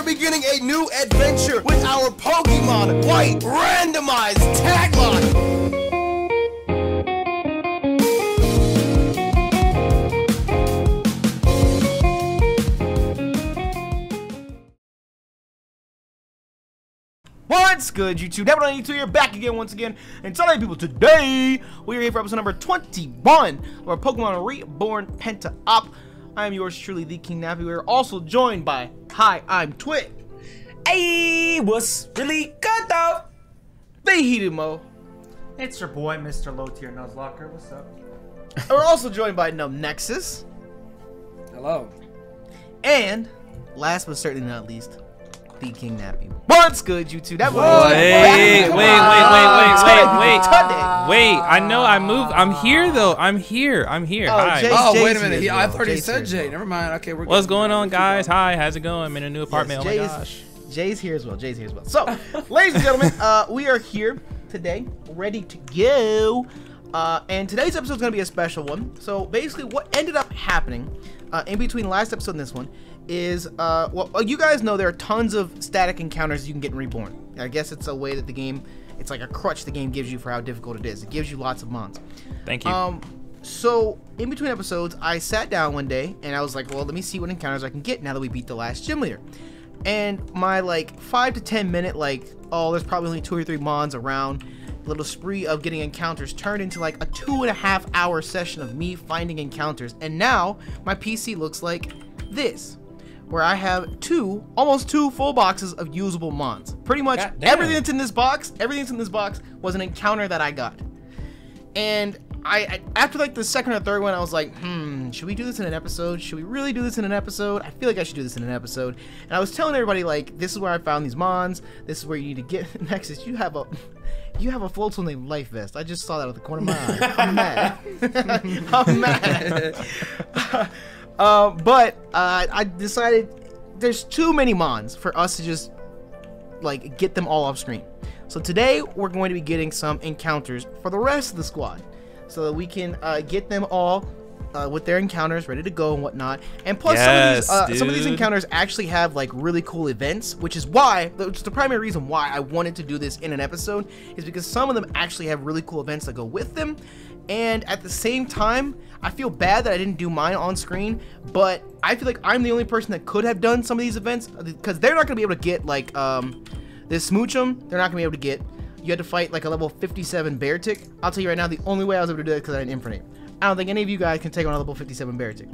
are beginning a new adventure with our Pokemon White Randomized Tagline. What's good, YouTube? Devil on YouTube here, back again once again. And tell people today we are here for episode number 21 of our Pokemon Reborn Penta Op. I am yours truly, the King Nappy. We are also joined by Hi, I'm Twit. Hey, what's really good though? The Heated Mo. It's your boy, Mr. Low Tier Nuzlocker. What's up? We're also joined by Num Nexus. Hello. And last but certainly not least, the King Nappy. What's good, YouTube? That was Wait, wait, wait, wait, wait, wait, wait. Today. Wait, I know I moved. I'm here though. I'm here. I'm here. Oh, Hi. Jay- Oh, Jay's wait a minute. as He, I well. thought he Jay's said here. Jay. Never mind. Okay, we're What's going on, guys? Hi, how's it going? I'm in a new apartment. Yes, oh my Jay's- gosh. Jay's here as well. Jay's here as well. So, ladies and gentlemen, uh, we are here today, ready to go. Uh, and today's episode is going to be a special one. So, basically, what ended up happening uh, in between last episode and this one is, uh, well, uh, you guys know there are tons of static encounters you can get in Reborn. I guess it's a way that the game, it's like a crutch the game gives you for how difficult it is. It gives you lots of mons. Thank you. Um, so in between episodes, I sat down one day and I was like, well, let me see what encounters I can get now that we beat the last gym leader. And my like five to ten minute like, oh, there's probably only two or three mons around. Little spree of getting encounters turned into like a two and a half hour session of me finding encounters. And now my PC looks like this, where I have two, almost two full boxes of usable mons. Pretty much everything that's in this box, everything that's in this box was an encounter that I got. And I, I after like the second or third one, I was like, hmm, should we do this in an episode? Should we really do this in an episode? I feel like I should do this in an episode. And I was telling everybody like, this is where I found these mons. This is where you need to get. Nexus, you have a, you have a full tool named Life Vest. I just saw that at the corner of my eye. I'm mad. I'm mad. Uh, but uh, I decided there's too many mons for us to just like get them all off screen. So today we're going to be getting some encounters for the rest of the squad, so that we can uh, get them all uh, with their encounters ready to go and whatnot. And plus, Yes, some of these uh, some of these encounters actually have like really cool events, which is why, which is the primary reason why I wanted to do this in an episode, is because some of them actually have really cool events that go with them. And at the same time, I feel bad that I didn't do mine on screen, but I feel like I'm the only person that could have done some of these events because they're not gonna be able to get like um this Smoochum, they're not gonna be able to get. You had to fight like a level 57 Beartic. I'll tell you right now, the only way I was able to do it because I didn't infinite. I don't think any of you guys can take on a level 57 Beartic.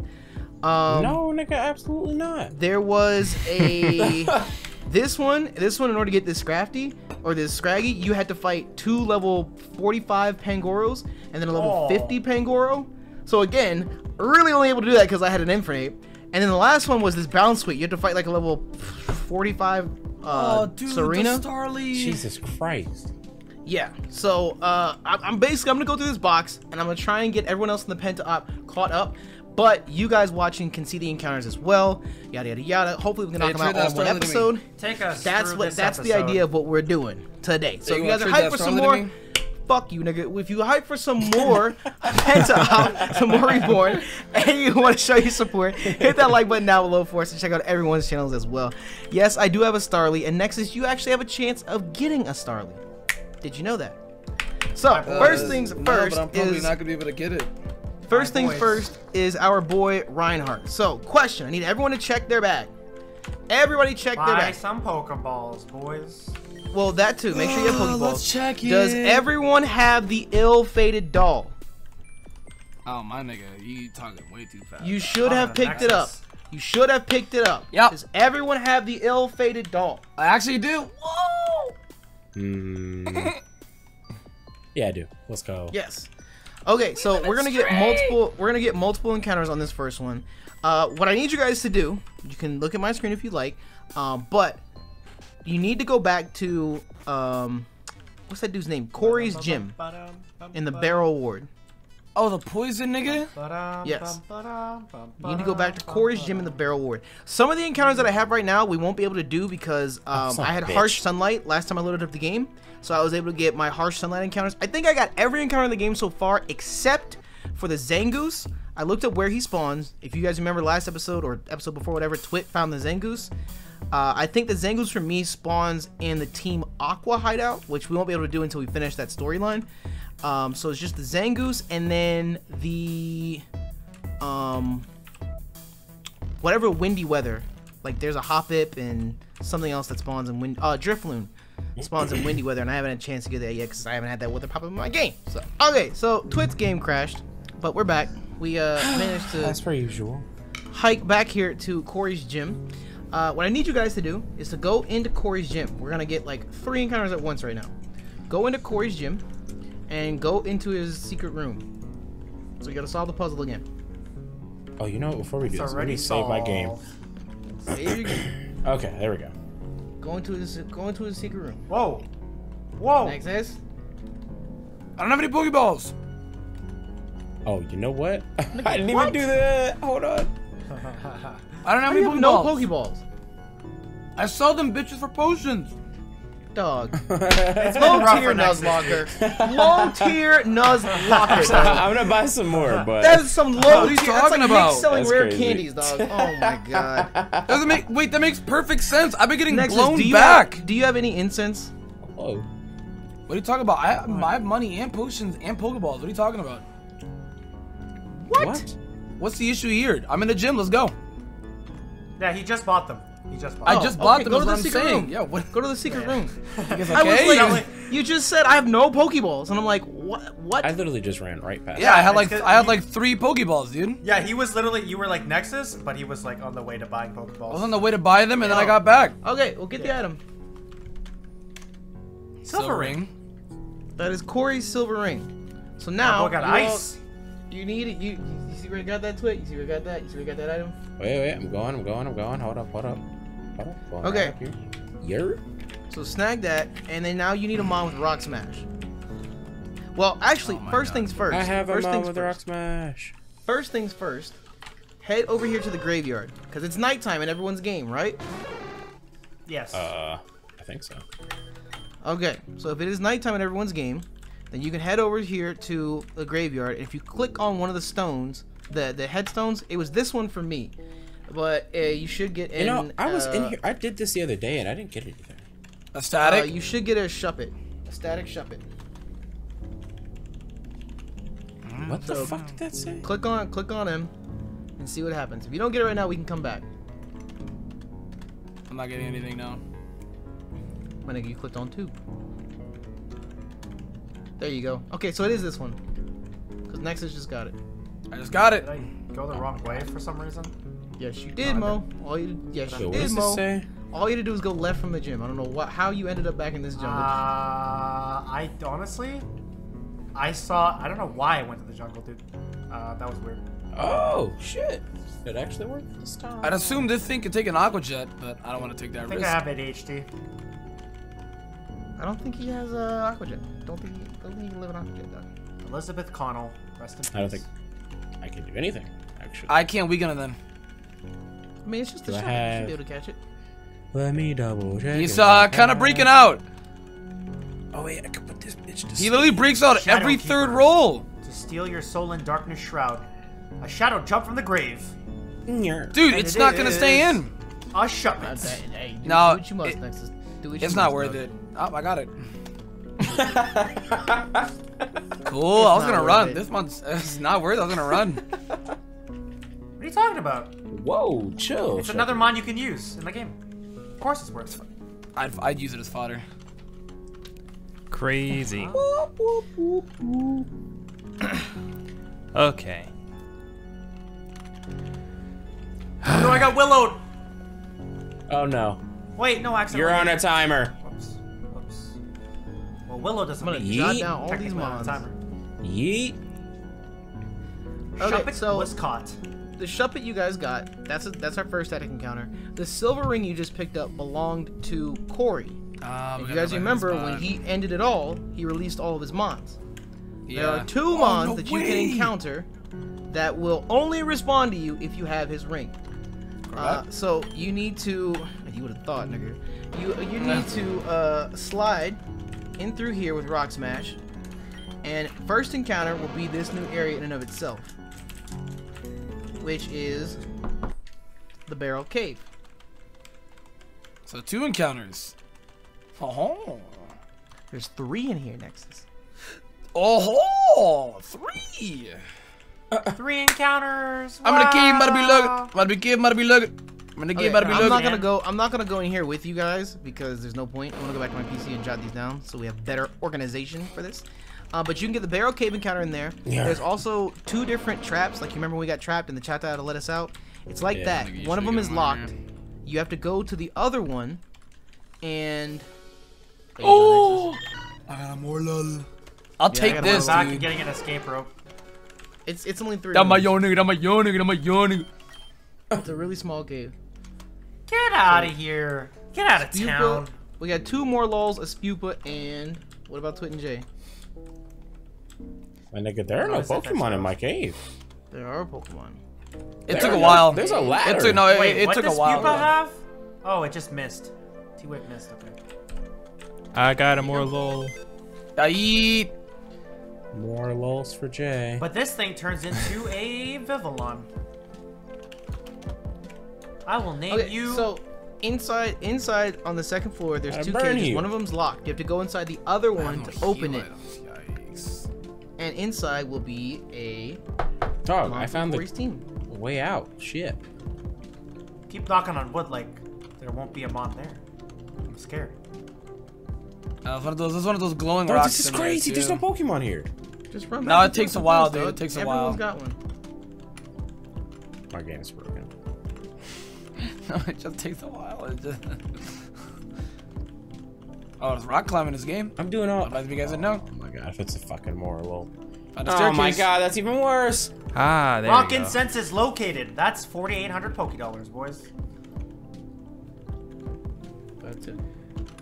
Um, no, nigga, absolutely not. There was a this one, this one in order to get this Scrafty or this Scraggy, you had to fight two level 45 Pangoros and then a level Aw. 50 Pangoro. So again, really only able to do that because I had an infinite. And then the last one was this Bounsweet. You had to fight like a level 45 uh, Oh, dude, Serena. the Starly. Jesus Christ. Yeah. So uh, I- I'm basically I'm gonna go through this box and I'm gonna try and get everyone else in the Penta Op caught up. But you guys watching can see the encounters as well. Yada yada yada. Hopefully we can Hey, knock them out all that in one Starly to me. episode. Take us. That's what this that's the idea of what we're doing today. So Hey, if you you guys are wanna hyped for some more, fuck you, nigga. If you hype for some more Penta Op, some more Reborn, and you want to show your support, hit that like button down below for us and check out everyone's channels as well. Yes, I do have a Starly, and Nexus, you actually have a chance of getting a Starly. Did you know that? So Uh, first things no, first but I'm probably is not gonna be able to get it. First My things boys. first is our boy Reinhardt. So, question: I need everyone to check their bag. Everybody check their bag. Buy bag. some Pokeballs, boys. Well, that too. Make sure you have Oh, Pokeballs. let's check it. Does everyone have the ill-fated doll? Oh my nigga, you talking way too fast. You should have the picked it up. You should have picked it up. Yep. Does everyone have the ill-fated doll? I actually do. Whoa. Mm. yeah, I do. Let's go. Yes. Okay, so we're gonna get multiple. We're gonna get multiple encounters on this first one. Uh, what I need you guys to do, you can look at my screen if you like, um, but you need to go back to um, what's that dude's name? Corey's gym in the Beryl Ward. Oh, the poison nigga. Yes. You need to go back to Corey's gym in the Beryl Ward. Some of the encounters that I have right now, we won't be able to do because um, I had bitch. harsh sunlight last time I loaded up the game, so I was able to get my harsh sunlight encounters. I think I got every encounter in the game so far except for the Zangoose. I looked up where he spawns. If you guys remember last episode or episode before, whatever, Twit found the Zangoose. Uh, I think the Zangoose for me spawns in the Team Aqua hideout, which we won't be able to do until we finish that storyline. Um, so it's just the Zangoose and then the um, whatever windy weather. Like there's a Hoppip and something else that spawns in wind. Uh, Drifloon spawns in windy weather, and I haven't had a chance to get that yet because I haven't had that weather pop up in my game. So okay, so Twit's game crashed, but we're back. We uh managed to As per usual. hike back here to Corey's gym. Uh, what I need you guys to do is to go into Corey's gym. We're gonna get like three encounters at once right now. Go into Corey's gym and go into his secret room. So you gotta solve the puzzle again. Oh, you know what? Before we do It's this, let already me save my game. Save your game. Okay, there we go. Go into his go into his secret room. Whoa. Whoa. Next is I don't have any Pokeballs. Oh, you know what? I didn't What? even do that. Hold on. I don't have I any have Pokeballs. no Pokeballs. I sell them bitches for potions. Dog. It's Low tier for Nexus. Low tier Nuzlocke. dog. I'm gonna buy some more, but That is some low What are you tier. That's talking like about? Nick selling That's rare crazy. candies, dog. Oh my god. Doesn't make wait. That makes perfect sense. I've been getting Nexus, blown do back. Have, do you have any incense? oh, What are you talking about? I have, I have money and potions and Pokeballs. What are you talking about? what? What's the issue here? I'm in the gym. Let's go. Yeah, he just bought them. He oh, just bought I them. just okay, bought them. go to the secret saying. room. Yeah. What? Go to the secret room. You guys I was okay? like, you just said I have no Pokeballs, and I'm like, what? What? I literally just ran right past. yeah, I had like I had you- like three Pokeballs, dude. Yeah, he was literally. You were like Nexus, but he was like on the way to buying Pokeballs. I was on the way to buy them, and then I got back. okay, we'll get the item. Silver ring. That is Corey's silver ring. So Oh, now boy got you, all- ice. you need it. You, you you see where I got that twit? You see where I got that? You see where I got that item? Wait, wait, I'm going, I'm going, I'm going. Hold up, hold up. Hold Okay. right. Yer? So snag that, and then now you need a mod with Rock Smash. Well, actually, Oh first God. things first. I have a first mom things with a rock first. smash. First things first. Head over here to the graveyard because it's nighttime in everyone's game, right? Yes. Uh, I think so. Okay, so if it is nighttime in everyone's game, then you can head over here to the graveyard. If you click on one of the stones, the the headstones, it was this one for me, but uh, you should get in. You know, I was in uh, here. I did this the other day and I didn't get anything. A Uh, static. you should get a shuppet, a static shuppet. What the so- fuck did that say? Click on click on him, and see what happens. If you don't get it right now, we can come back. I'm not getting anything now. My nigga, you clicked on two. There you go. Okay, so it is this one. Cause Nexus just got it. I just got it. Did I go the wrong way for some reason? Yes, you did, Mo. All you yes, So you did, Mo. say? All you had to do is go left from the gym. I don't know what how you ended up back in this Uh, jungle. I honestly, I saw. I don't know why I went to the jungle, dude. Uh, that was weird. Oh, shit. It actually worked this time. I'd assume this thing could take an aqua jet, but I don't want to take that I think risk. I have ADHD. I don't think he has uh, Aquajet. Don't think he, don't think he can live in Aquajet though. Elizabeth Connell, rest in peace. I don't think I can do anything, actually. I can't weaken it then. I mean, it's just a Do I shot. You should be able to catch it. Let me double check. He's uh, kind of breaking out. Oh, wait, I could put this bitch to He sleep. literally breaks out Shadow every Keeper. third roll. To steal your soul in darkness shroud, a shadow jump from the grave. Nyeh. Dude, And it's it not gonna stay in. A shipment. hey, hey, No, what you must, it- Nexus. Do what you It's not worth it. Oh, I got it. Cool. I was gonna run. it. This one's it's not worth. it. I was gonna run. What are you talking about? Whoa, chill. It's another mon you can use in the game. Of course it's worth it. I'd, I'd use it as fodder. Crazy. Uh-huh. okay. No, I got willowed. Oh, no. Wait, no, accident. You're on a timer. Whoops. Whoops. Well, Willow doesn't I'm gonna need jot down all these technically on a timer. Yeet. Okay, Shuppet so- was caught. The Shuppet you guys got, that's a, that's our first static encounter. The silver ring you just picked up belonged to Corey. Uh, If you guys remember, when he ended it all, he released all of his mons. There are two Oh, mons no that you can encounter that will only respond to you if you have his ring. Uh, so you need to. You would have thought, nigga. You you need to uh, slide in through here with Rock Smash, and first encounter will be this new area in and of itself, which is the Beryl Cave. So two encounters. Oh. There's three in here, Nexus. Oh, three. Three encounters. I'm gonna keep, better be Wow. looking. Better be keep, better be looking. I'm gonna Okay, keep, better be I'm looking. not gonna man. go. I'm not gonna go in here with you guys because there's no point. I'm gonna go back to my PC and jot these down so we have better organization for this. Uh, but you can get the Beryl cave encounter in there. Yeah. There's also two different traps. Like you remember when we got trapped and the chat had to let us out. It's like Yeah. that. One of them is locked. here. You have to go to the other one, and. There you go, Oh, I got Morelull. I'll Yeah, take this, Back and dude. getting an escape rope. It's it's only three. That my rooms. yo nigga, that my yo nigga, that my yo. It's a really small cave. Get out of here. Get out of Spewpa. town. We got two Morelulls, a Spewpa, and what about Twit and J? My nigga, there are no Pokemon in my cave. There are Pokemon. It There took are a no- while. There's a It ladder. took no. It, Wait, it what took a does while. Pupa have? Oh, it just missed. T-Wig missed. Okay. I got a Morelull. I eat. Morelulls for Jay. But this thing turns into a Vivillon. I will name Okay, you. so inside inside on the second floor, there's I'll two burn cages. you. One of them's locked. You have to go inside the other one to open it, Yikes. And inside will be a Dog, I found Corey's the team. way out. Shit. keep knocking on wood like there won't be a mod there. I'm scared. Uh, it's one of those. It's one of those glowing Bro, rocks. this is in there, crazy. There's no Pokemon here. Just run. No, back it takes a while, dude. It takes a Everyone's while. got one. My game is broken. No, it just takes a while. It just... oh, there's rock climbing this game. I'm doing all. Advise you guys didn't know. Oh my god, if it's a fucking Morelull. Found a Oh my god, that's even worse. Ah, there Rock we incense is located. That's 4,800 Poké Dollars, boys. That's it.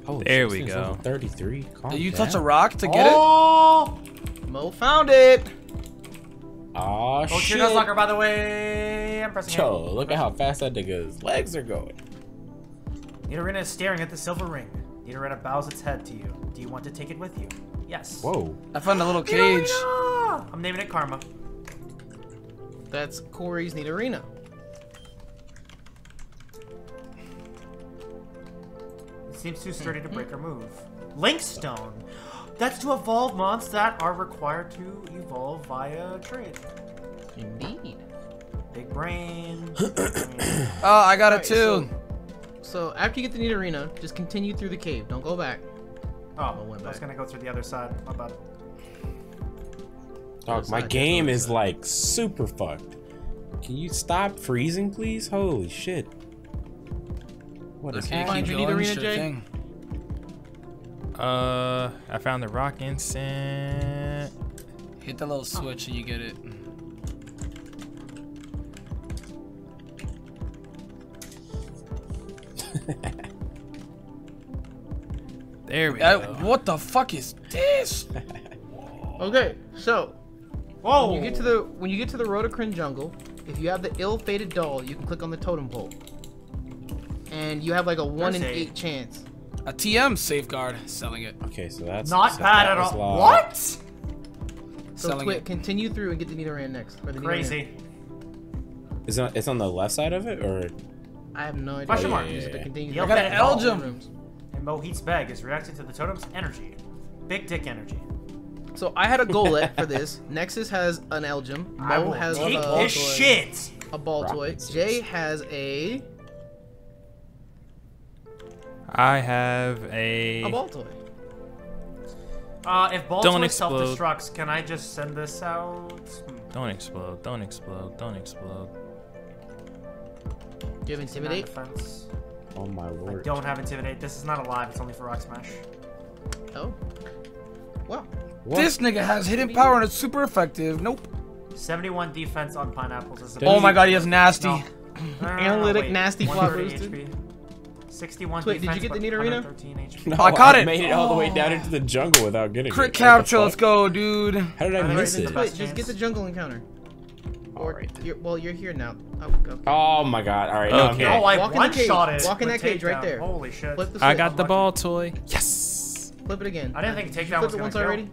Holy There shit, we go. 33. Calm Did you down. touch a rock to get it? oh! Mo found it. Aw, Oh, shit. Cheer Locker, by the way. I'm pressing Yo, look at how fast that nigga's legs are going. Nidorina is staring at the silver ring. Nidorina bows its head to you. Do you want to take it with you? Yes. Whoa. I found a little cage. Nidorina! I'm naming it Karma. That's Corey's Nidorina. It seems too sturdy to break or move. Linkstone. That's to evolve mons that are required to evolve via trade. Indeed. Big brain. Oh, I got it Alright, too. So after you get the Nidorina, just continue through the cave. Don't go back. oh, went I was gonna go through the other side. My bad. Dog, my game is like super fucked. Can you stop freezing, please? Holy shit. What is Okay, Find keep your going, Nidorina, sure Jay? thing. Uh, I found the rock incense. Hit the little switch and you get it. There we Uh, go. what the fuck is this? Okay, so Whoa! when you get to the when you get to the Rhodochrine jungle, if you have the ill-fated doll, you can click on the totem pole, and you have like a one in There's a- eight chance. A TM safeguard selling it. Okay, so that's Not so bad that at all. locked. What? So Selling Twit, it. continue through and get the Nidoran next. or the Nidoran. Crazy. Is it, it's on the left side of it, or I have no idea. Question how mark. to use it to Yeah, yeah, continue yeah. through. I got an all Elgyem. rooms. And Mohit's bag is reacting to the totem's energy. Big dick energy. So I had a Golett for this. Nexus has an Elgyem. I Mo will has take a, this shit. a Baltoy. Rockets. Jay has a I have a. a ball toy. Uh, if Baltoy Don't explode. self-destructs, can I just send this out? Don't explode. Don't explode. Don't explode. Do you have intimidate? Defense. oh my lord. I don't have intimidate. This is not alive. It's only for rock smash. Oh. Well, What? This nigga has hidden power and it's super effective. Nope. 71 defense on pineapples is Oh my god, he has nasty. No. No, no, no, no, Analytic wait. nasty flop 130 boosted. HP. 61 Twit, did you get the but arena? 113 No, I caught it. made it all the way down into the jungle without getting Crit it. What the capture, let's go, dude. How did I Are miss it? the just get the jungle encounter. Or Alright. you're, well, you're here now. Oh, okay. Oh my god. Alright, no, Okay. here. Oh, I Walk in the cage. one-shot it. Walk in that cage right takedown. there. Holy shit. Flip the. I got the Baltoy. Yes. Flip it again. I didn't think Did you takedown flip was it gonna once kill. already.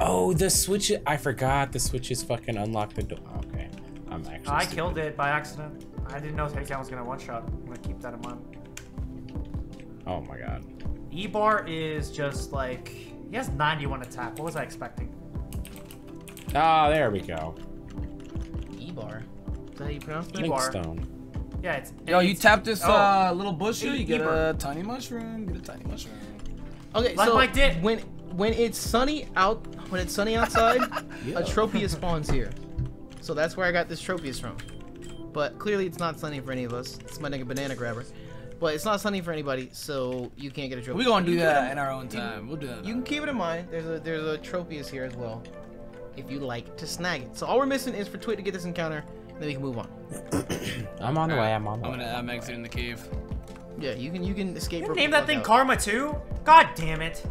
Oh, the switch. I forgot the switches fucking unlock the door. Okay. I'm actually. I stupid. killed it by accident. I didn't know takedown was gonna one-shot. I'm gonna keep that in mind. Oh my god. Ebar is just like he has 91 attack. What was I expecting? Ah, there we go. E-bar. Is that how you pronounce that? E- Bar. Yeah, it's Yo, you tap this oh. uh, little bush here, you get Eber. a tiny mushroom. Get a tiny mushroom. Okay, Like so Mike did. when when it's sunny out when it's sunny outside, a Tropius spawns here. So that's where I got this Tropius from. But clearly it's not sunny for any of us. It's my nigga banana grabber. But it's not sunny for anybody, so you can't get a Tropius. We're gonna do You that in our own time. We'll do that. You can keep it in mind. There's a there's a Tropius here as well. If you like to snag it. So all we're missing is for Twit to get this encounter, and then we can move on. I'm on the way. I'm on the way. I'm way. gonna I'm exiting the cave. Yeah, you can you can escape. You name that thing out. Karma too? God damn it!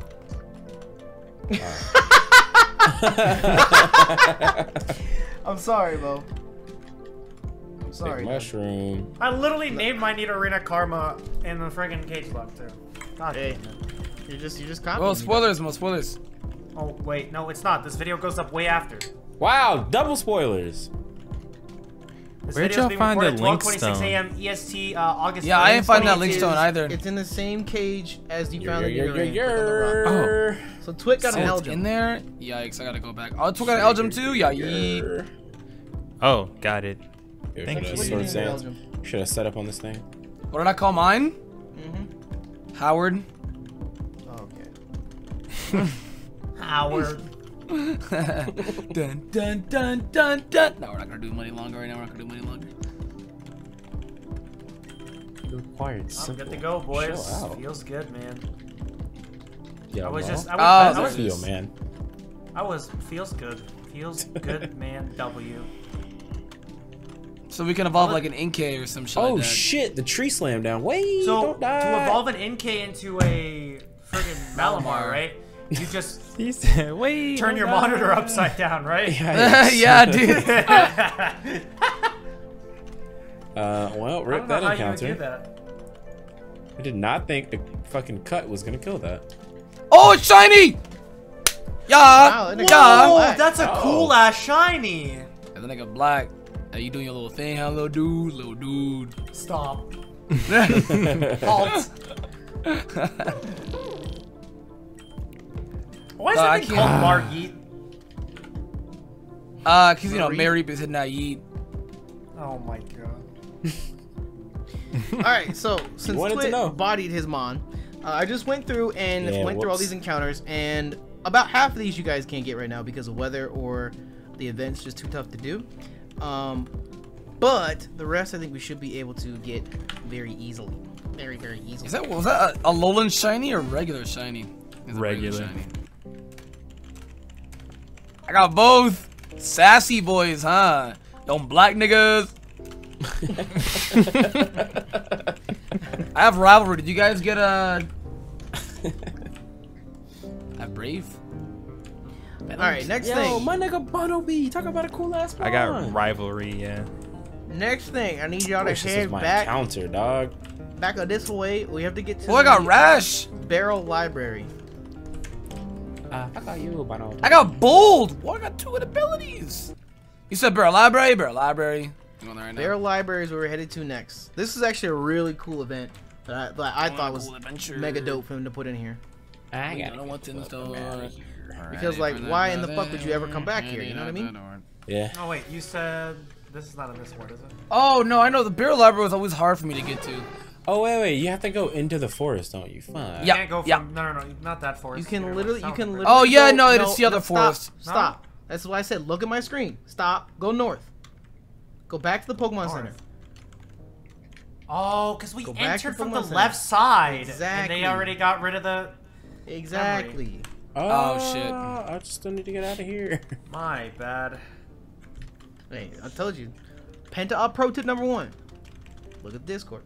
I'm sorry, Bo. I'm sorry. Big mushroom. I literally named my Nidorina Karma in the friggin' cage lock too. God Hey, damn it. you're just you're just copying. Well, spoilers, more spoilers. Oh wait, no, it's not. This video goes up way after. Wow, double spoilers. This Where'd y'all find the recorded link 12:26 stone? a.m. EST, uh, August. Yeah, I 3rd, didn't find that 2018. link stone either. It's in the same cage as you found yer, the yer, uranium. yer, Click on the rock. yer. So Twit got So an it's Elgin. in there. Yikes! I gotta go back. Oh, Twig got an Elgin too. Yeah, yeet. Oh, got it. Here, Thank should I you. What do sort you of name the say- Elgin? Should I set up on this thing? What did I call mine? Mhm. Howard. Oh, okay. Howard. dun dun dun dun dun. No, we're not gonna do money longer right now. We're not gonna do money longer. Required I'm simple. good to go, boys. Feels good, man. Yo, I was Mo, just, I was, I How's it was, feel, man? I was, feels good. Feels good, man. W. So we can evolve like an Inkay or some shit Oh like that. shit! The tree slammed down. Wait, So don't die. to evolve an Inkay into a friggin' Malamar, Malamar. right? You just He said, wait. turn your hold monitor upside down, right? Yikes. yeah, dude. Uh, well, I rip don't know that how you would encounter. do that. I did not think the fucking cut was gonna kill that. oh, it's shiny. Yeah. Wow, and it yeah. got Oh, that's a Oh. cool ass shiny. And then I got black. Hey, you doing your little thing, huh, little dude, little dude. Stop. Halt. Why is Uh, I that thing called can't- Margit? Uh, cause you know Marie? Mary is hitting that yeet. Oh my god. All right, so since wanted to Twit bodied his mon, uh, I just went through and Yeah, went through all these encounters, and about half of these you guys can't get right now because of weather or the event's just too tough to do. Um, but the rest I think we should be able to get very easily, very very easily. Is that was that a, a Alolan shiny or regular shiny? It's a Regular. shiny. I got both. Sassy boys, huh? Them black niggas. I have rivalry. Did you guys get uh, a? I have brave. all right, next Yo, thing. my nigga Bono B, talk about a cool ass I got rivalry, yeah. Next thing, I need y'all to Wish this was head my back counter, dog. back of this way. We have to get to Oh, I got rash. Beryl Library. Uh, I got you, Bono. I got bold. What? I got two good abilities. You said bear library, bear library. I'm on there right now. Beryl Library is where we're headed to next. This is actually a really cool event that I, that I Going thought a was cool adventure. mega dope for him to put in here. I We don't know what's in store. Because, like, why in the fuck would you ever come back here, you know what I mean? Yeah. Oh wait, you said this is not in this one, is it? Oh no, I know the bear library was always hard for me to get to. Oh wait, wait. You have to go into the forest, don't you? Fine. You Yeah, can't go from yeah. no no no not that forest. You can You're literally, you can literally. Oh, yeah, go- no, it's the other stop, forest. Stop. That's why I said, look at my screen. Stop. Go north. Go back to the Pokemon Center. Oh, because we Go entered from the Center. left side, and they already got rid of the. Exactly. Oh, oh, shit. I just still need to get out of here. My bad. Hey, I told you. Penta Op Pro tip number one. Look at Discord.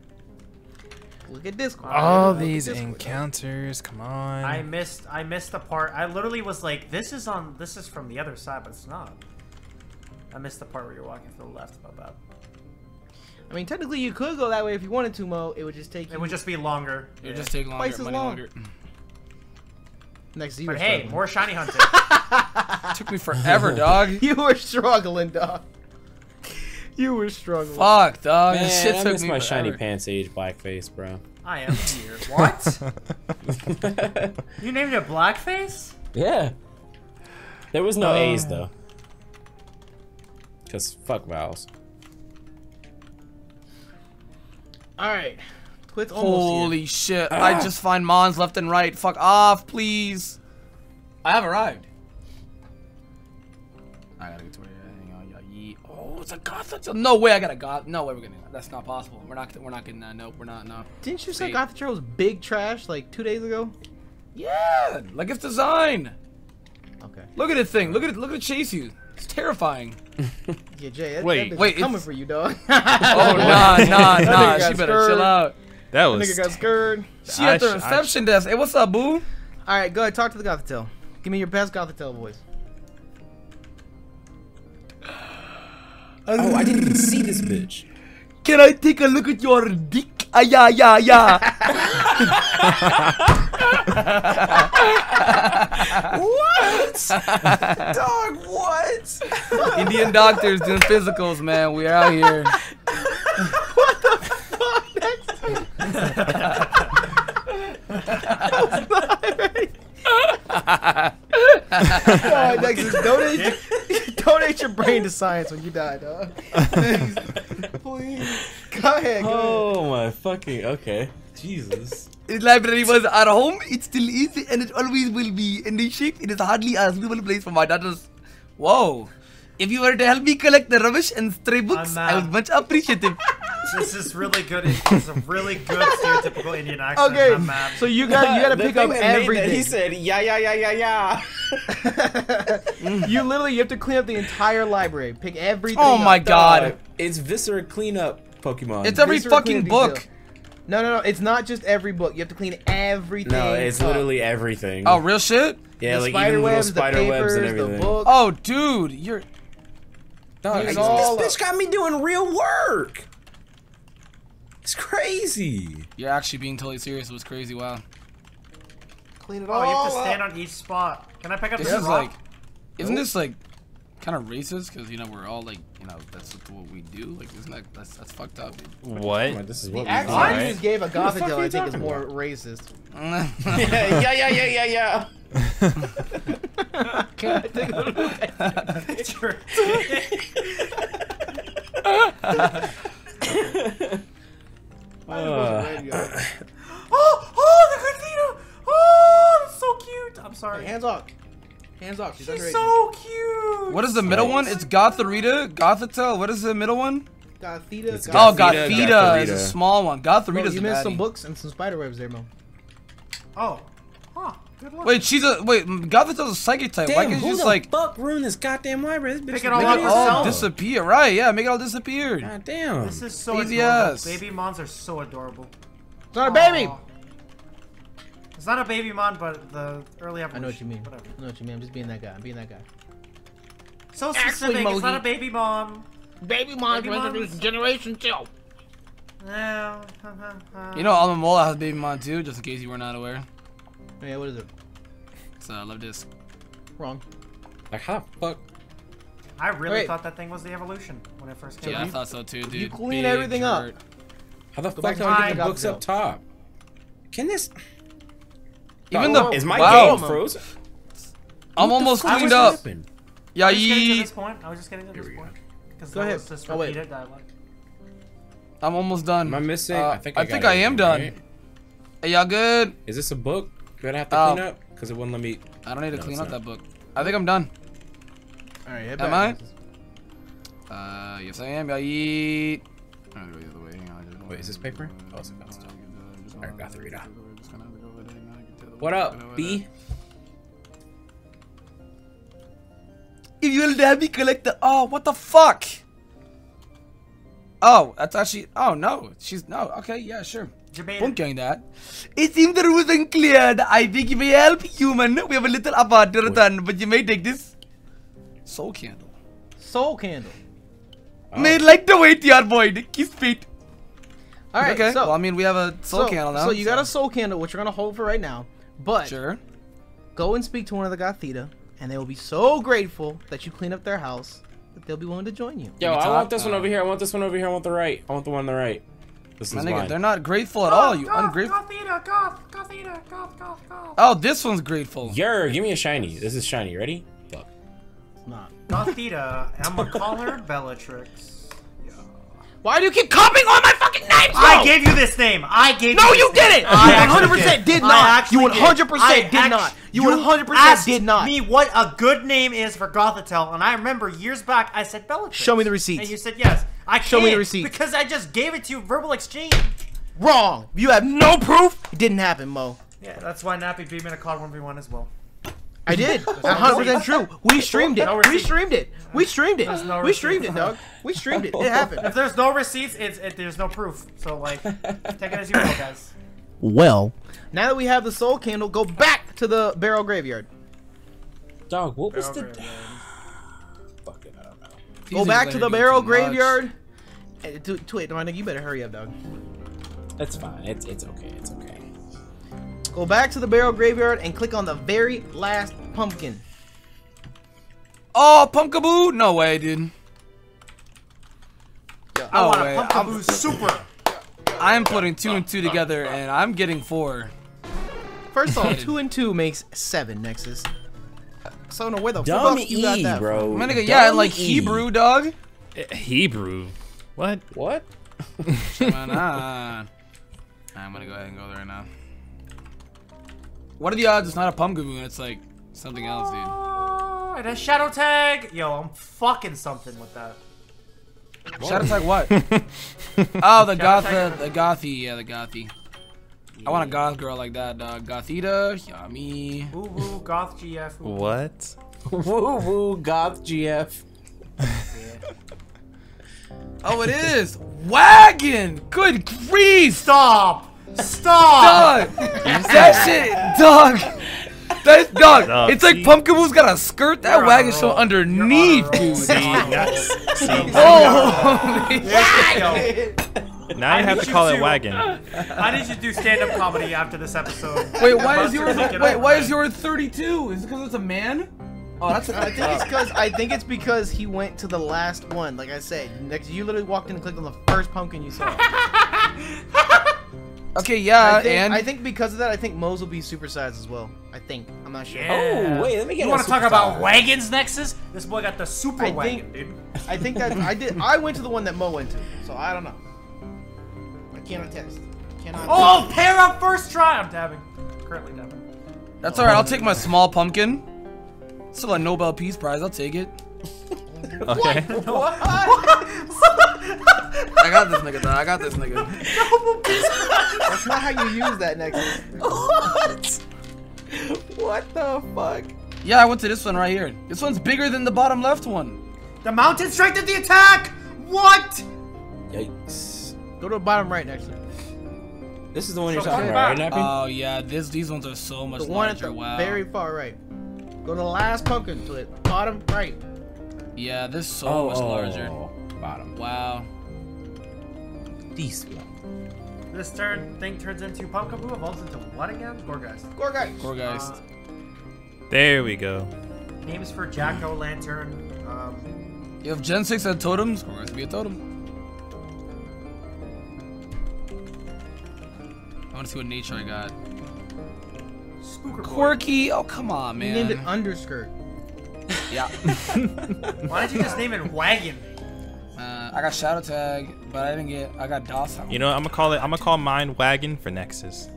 Look at Discord. All Look these Discord. encounters, come on. I missed. I missed the part. I literally was like, "This is on. This is from the other side, but it's not." I missed the part where you're walking to the left. About. I mean, technically, you could go that way if you wanted to, Mo. It would just take you It would just be longer. It would Yeah. just take longer, Twice as long. longer. next to you. But hey, struggling. more shiny hunting. It took me forever, dog. You were struggling, dog. You were struggling. Fuck, dog. this Man, shit I took miss me my shiny pants age blackface, bro. I am here. What? you named it Blackface? yeah. There was no Uh. A's though. Cause fuck vowels. All right. Twit's almost here. Holy shit. I just find Mons left and right. Fuck off, please. I have arrived. It's a goth. No way I got a goth. No way we're gonna. That's not possible. We're not we're not getting that. Nope, we're not, no. Didn't you say Wait. Gothic Trail was big trash like two days ago? Yeah, like it's design. Okay. Look at this thing. Look at it. Look at it chase you. It's terrifying. Yeah, Jay. That, Wait. that bitch Wait, is coming it's- for you, dog. Oh nah, nah, That nah. She better scared. chill out. That Nigga was. got scared. She at the I sh- I reception desk. Hey, what's up, boo? All right, go ahead. Talk to the Gothitelle. Give me your best Gothitelle voice. Oh, I didn't even see this bitch. Can I take a look at your dick? Ah, yeah, yeah, yeah. what? Dog, what? Indian doctors doing physicals, man. We are out here. Alright, Nexus, donate, donate your brain to science when you die, dog. Please. Please. Go ahead. Go Oh my fucking okay. Jesus. His library was our home. It still is, and it always will be. In the shape, it is hardly a suitable place for my daughters. Whoa. If you were to help me collect the rubbish and stray books, I'm, uh, would much appreciative. This is really good. It's a really good stereotypical Indian accent. Okay, I'm mad. so you got you got to pick up that that, everything. He said, yeah, yeah, yeah, yeah, yeah. you literally you have to clean up the entire library. Pick everything. Oh my up. god. It's Viscera cleanup Pokemon. It's every Research fucking book. detail. No, no, no. It's not just every book. You have to clean everything. no, it's up. literally everything. Oh, real shit? yeah, the like spider even little webs, spider the papers, webs and the everything. books. Oh, dude, you're. Dog, It's this bitch got me doing real work. It's crazy. You're actually being totally serious. It was crazy. Wow. Clean it all. oh, you have to up. stand on each spot. Can I pick up This this is rock? like. Isn't this like kind of racist? Because, you know, we're all like, you know, that's what we do. Like, isn't that. That's, that's fucked up, dude. What? This is what we Actually, do. I Alright. just gave a Gothic fuck Tail. are I think is more about? racist. yeah, yeah, yeah, yeah, yeah, yeah. Can I take a look at Picture. Uh, oh, oh, the Gardena! Oh, that's so cute. I'm sorry. Hands off. Hands off. She's, She's underage. so cute. What is the middle one? It's Gothorita, Gothitelle. What is the middle one? Gothita. It's Oh, Gothita, Gothita is a small one. Bro, Gothorita's you the missed some books and some spider webs there, Mo. Oh. Huh. Good one. Wait, she's a wait. Gothitelle's a psychic type. Why can't who just the like fuck ruined this goddamn library? This bitch Pick is it all make it all disappear? Right? Yeah, make it all disappear. God damn. This is so Easy adorable. ass. Baby Mons are so adorable. It's not a baby. It's not a baby Mon, but the early evolution. I know what you mean. Whatever. I know what you mean. I'm just being that guy. I'm being that guy. So Actually, specific. it's not a baby mom. Baby Mons Baby went through Mons. generation too. No. You know, Alma Mola has Baby Mon too, just in case you were not aware. Yeah, what is it? So I love this. Wrong. Like, how the fuck? I really Wait. thought that thing was the evolution when it first came Yeah, I thought so too, dude. you clean Big everything up. How the Go fuck back do to I my get the books Gothita. up top? Can this? Even Oh, the Is my wow, game frozen? I'm almost cleaned up. happened? Yeah, I was just getting to ye. this point. I was just getting to this we go. point. Because Go that ahead. was just Oh, wait. repeated dialogue. I'm almost done. Am I missing? Uh, I think I, I, think I am done. right? Hey, y'all good? Is this a book that I have to Oh. clean up? Because it wouldn't let me. I don't need to No, clean up not. that book. I think I'm done. All right. Head Am back. Uh, yes I am. Y'all eat. I'm go the other way. Hang on, Wait, is this paper? Oh, it's about stuff. Alright, got the reader. What up, B? If you will let me collect the. Oh, what the fuck? Oh, that's actually. Oh no, she's no. Okay, yeah, sure. Jabata. Bunking that. It seems the rules are cleared. I think if we help human, we have a little apart to return, but you may take this soul candle. Soul candle. Oh. Made like the wait, your boy. Kiss feet. All right. okay. So, well, I mean, we have a soul so, candle now. so you got a soul candle, which you're gonna hold for right now. But Sure. go and speak to one of the Gothita, and they will be so grateful that you clean up their house that they'll be willing to join you. Yo, We I want this one over here. I want this one over here. I want the right. I want the one on the right. This My is nigga, mine. they're not grateful at all. You ungrateful. Goth eater, goth, goth eater, goth, goth, goth. Oh, this one's grateful. Yer, give me a shiny. This is shiny. Ready? Look. It's not. Gothita, I'm gonna call her Bellatrix. Why do you keep copying all my fucking names? I gave you this name. I gave No, you. you this name. didn't. I You 100% did I not. You did. 100% I did not. You 100% asked did not. Me, what a good name is for Gothitelle, and I remember years back I said Bellatrix. Show me the receipt. And you said yes. I Show me the can't because I just gave it to you verbal exchange. Wrong. You have no proof. It didn't happen, Mo. Yeah, that's why Nappy beat me in a COD 1v1 as well. I did. 100% true. We streamed it. No We streamed it. We streamed it. No We streamed it, receipts. dog. We streamed it. It happened. If there's no receipts, it's it, there's no proof. So like, take it as you will, guys. Well, now that we have the soul candle, go back to the Beryl graveyard. Dog, what was the. graveyard. Fuck it, I don't know. Go back to the Beryl graveyard. Eh, to- to- Wait, my nigga, you better hurry up, dog. It's fine. It's it's okay. It's okay. Go back to the Beryl graveyard and click on the very last pumpkin. Oh, Pumpkaboo? No way, dude. I No want way. a I'm, Pumpkaboo Super. I'm putting two and two together, and I'm getting four. First off, two and two makes seven, Nexus. So no, where the Dumb fuck you got E, that? bro. My nigga, yeah, Dumb like E. Hebrew, dog. Eh, Hebrew. What? What? Man, ah. I'm gonna go ahead and go there right now. What are the odds it's not a Pumpkaboo and it's like something else, dude? Oh, and a shadow tag. Yo, I'm fucking something with that. Shadow tag what? oh, the goth, the, uh, the gothy, yeah, the gothy. I want a goth girl like that, dog. Gothita, yummy. Woo woo, goth GF. Woo. What? Woo woo, goth GF. Oh, it is wagon. Good grief, Stop! Stop! dog. that shit, dog. That dog. Dog, It's like Pumpkin Boo's got a skirt. That You're on a wagon's so underneath, You're on a roll. dude. See, now, see, Oh, Yo, now you have to you call it to- wagon. I need you to do stand-up comedy after this episode. Wait, why is yours? Wait, why is yours 32? Is it because it's a man? Oh, that's I think it's because I think it's because he went to the last one. Like I said, next you literally walked in and clicked on the first pumpkin you saw. okay. Yeah, I think, and I think because of that, I think Mo's will be supersized as well. I think. I'm not sure. Oh, yeah. Oh, wait, let me get You want to talk about wagons, Nexus? This boy got the super I wagon, think- dude. I think that I did. I went to the one that Mo went to, so I don't know. I can't attest. Cannot. Oh, pair up first try. I'm dabbing. Currently dabbing. that's all right. I'll take my small pumpkin. Still a Nobel Peace Prize. I'll take it. Okay. I got this nigga. Dog. I got this nigga. That's not how you use that Nexus. What? What the fuck? Yeah, I went to this one right here. This one's bigger than the bottom left one. The mountain strengthened the attack. What? Yikes. Go to the bottom right Nexus. This is the one you're talking about, right. Nappy? Oh yeah, this these ones are so much The one at the Wow. very far right. Go to the last pumpkin to it. Bottom right. Yeah, this is so much larger. Oh, Bottom. Wow. These one. This turn thing turns into Pumpkaboo, evolves into what again? Gourgeist. Gourgeist. Gourgeist. Uh, There we go. names for Jack O' Lantern. Um, if Gen 6 had totems, Gourgeist would be a totem. I want to see what nature I got. Spooker Boy. Quirky. Oh come on, You named it man. underskirt. Yeah. Why did you just name it Wagon? Uh, I got Shadow Tag, but I didn't get. I got DOS. You know, I'm gonna call it. I'm gonna call mine wagon for Nexus.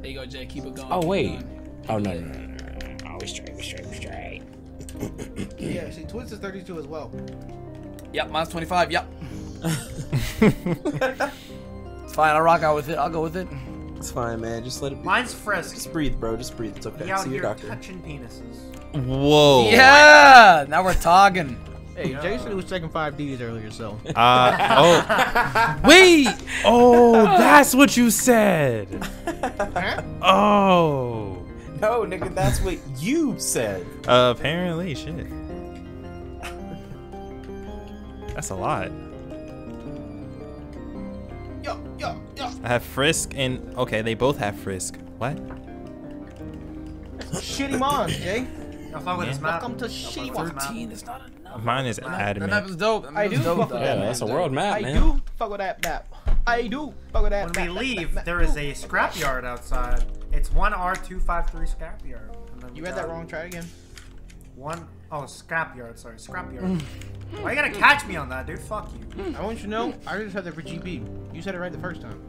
There you go, Jay. Keep it going. Oh, wait. going. Oh, no, no, no, no, no. Oh, we straight, we straight, we straight. Yeah, see, Twist is 32 as well. Yep, mine's 25. Yep. it's fine. I'll rock out with it. I'll go with it. It's fine, man. Just let it be. Mine's Frisk. Just breathe, bro. Just breathe. It's okay. Be out See your here doctor. touching penises. Whoa. Yeah. Now we're talking. Hey, Jay said he was checking 5Ds earlier, so. Uh, oh. Wait. Oh, that's what you said. Huh? Oh. No, nigga, that's what you said. Uh, apparently, shit. That's a lot. Yo, yo, yo. I have Frisk and okay, they both have Frisk. What? Shitty mons, Jay. Y'all this map. Welcome to Shitty fuck with Mons. this map. is not enough. Mine is That map is dope. I do fuck though. with Yeah, that that's a world map, man. I do fuck with that map. I do fuck with that. When map, we leave, map, there map. is a scrapyard outside. It's one R two five three scrapyard. And You read that wrong. Try it again. One oh scrapyard. Sorry, scrapyard. Mm. Why you gotta catch me on that, dude? Fuck you. I want you to know. I just had that for GP. You said it right the first time.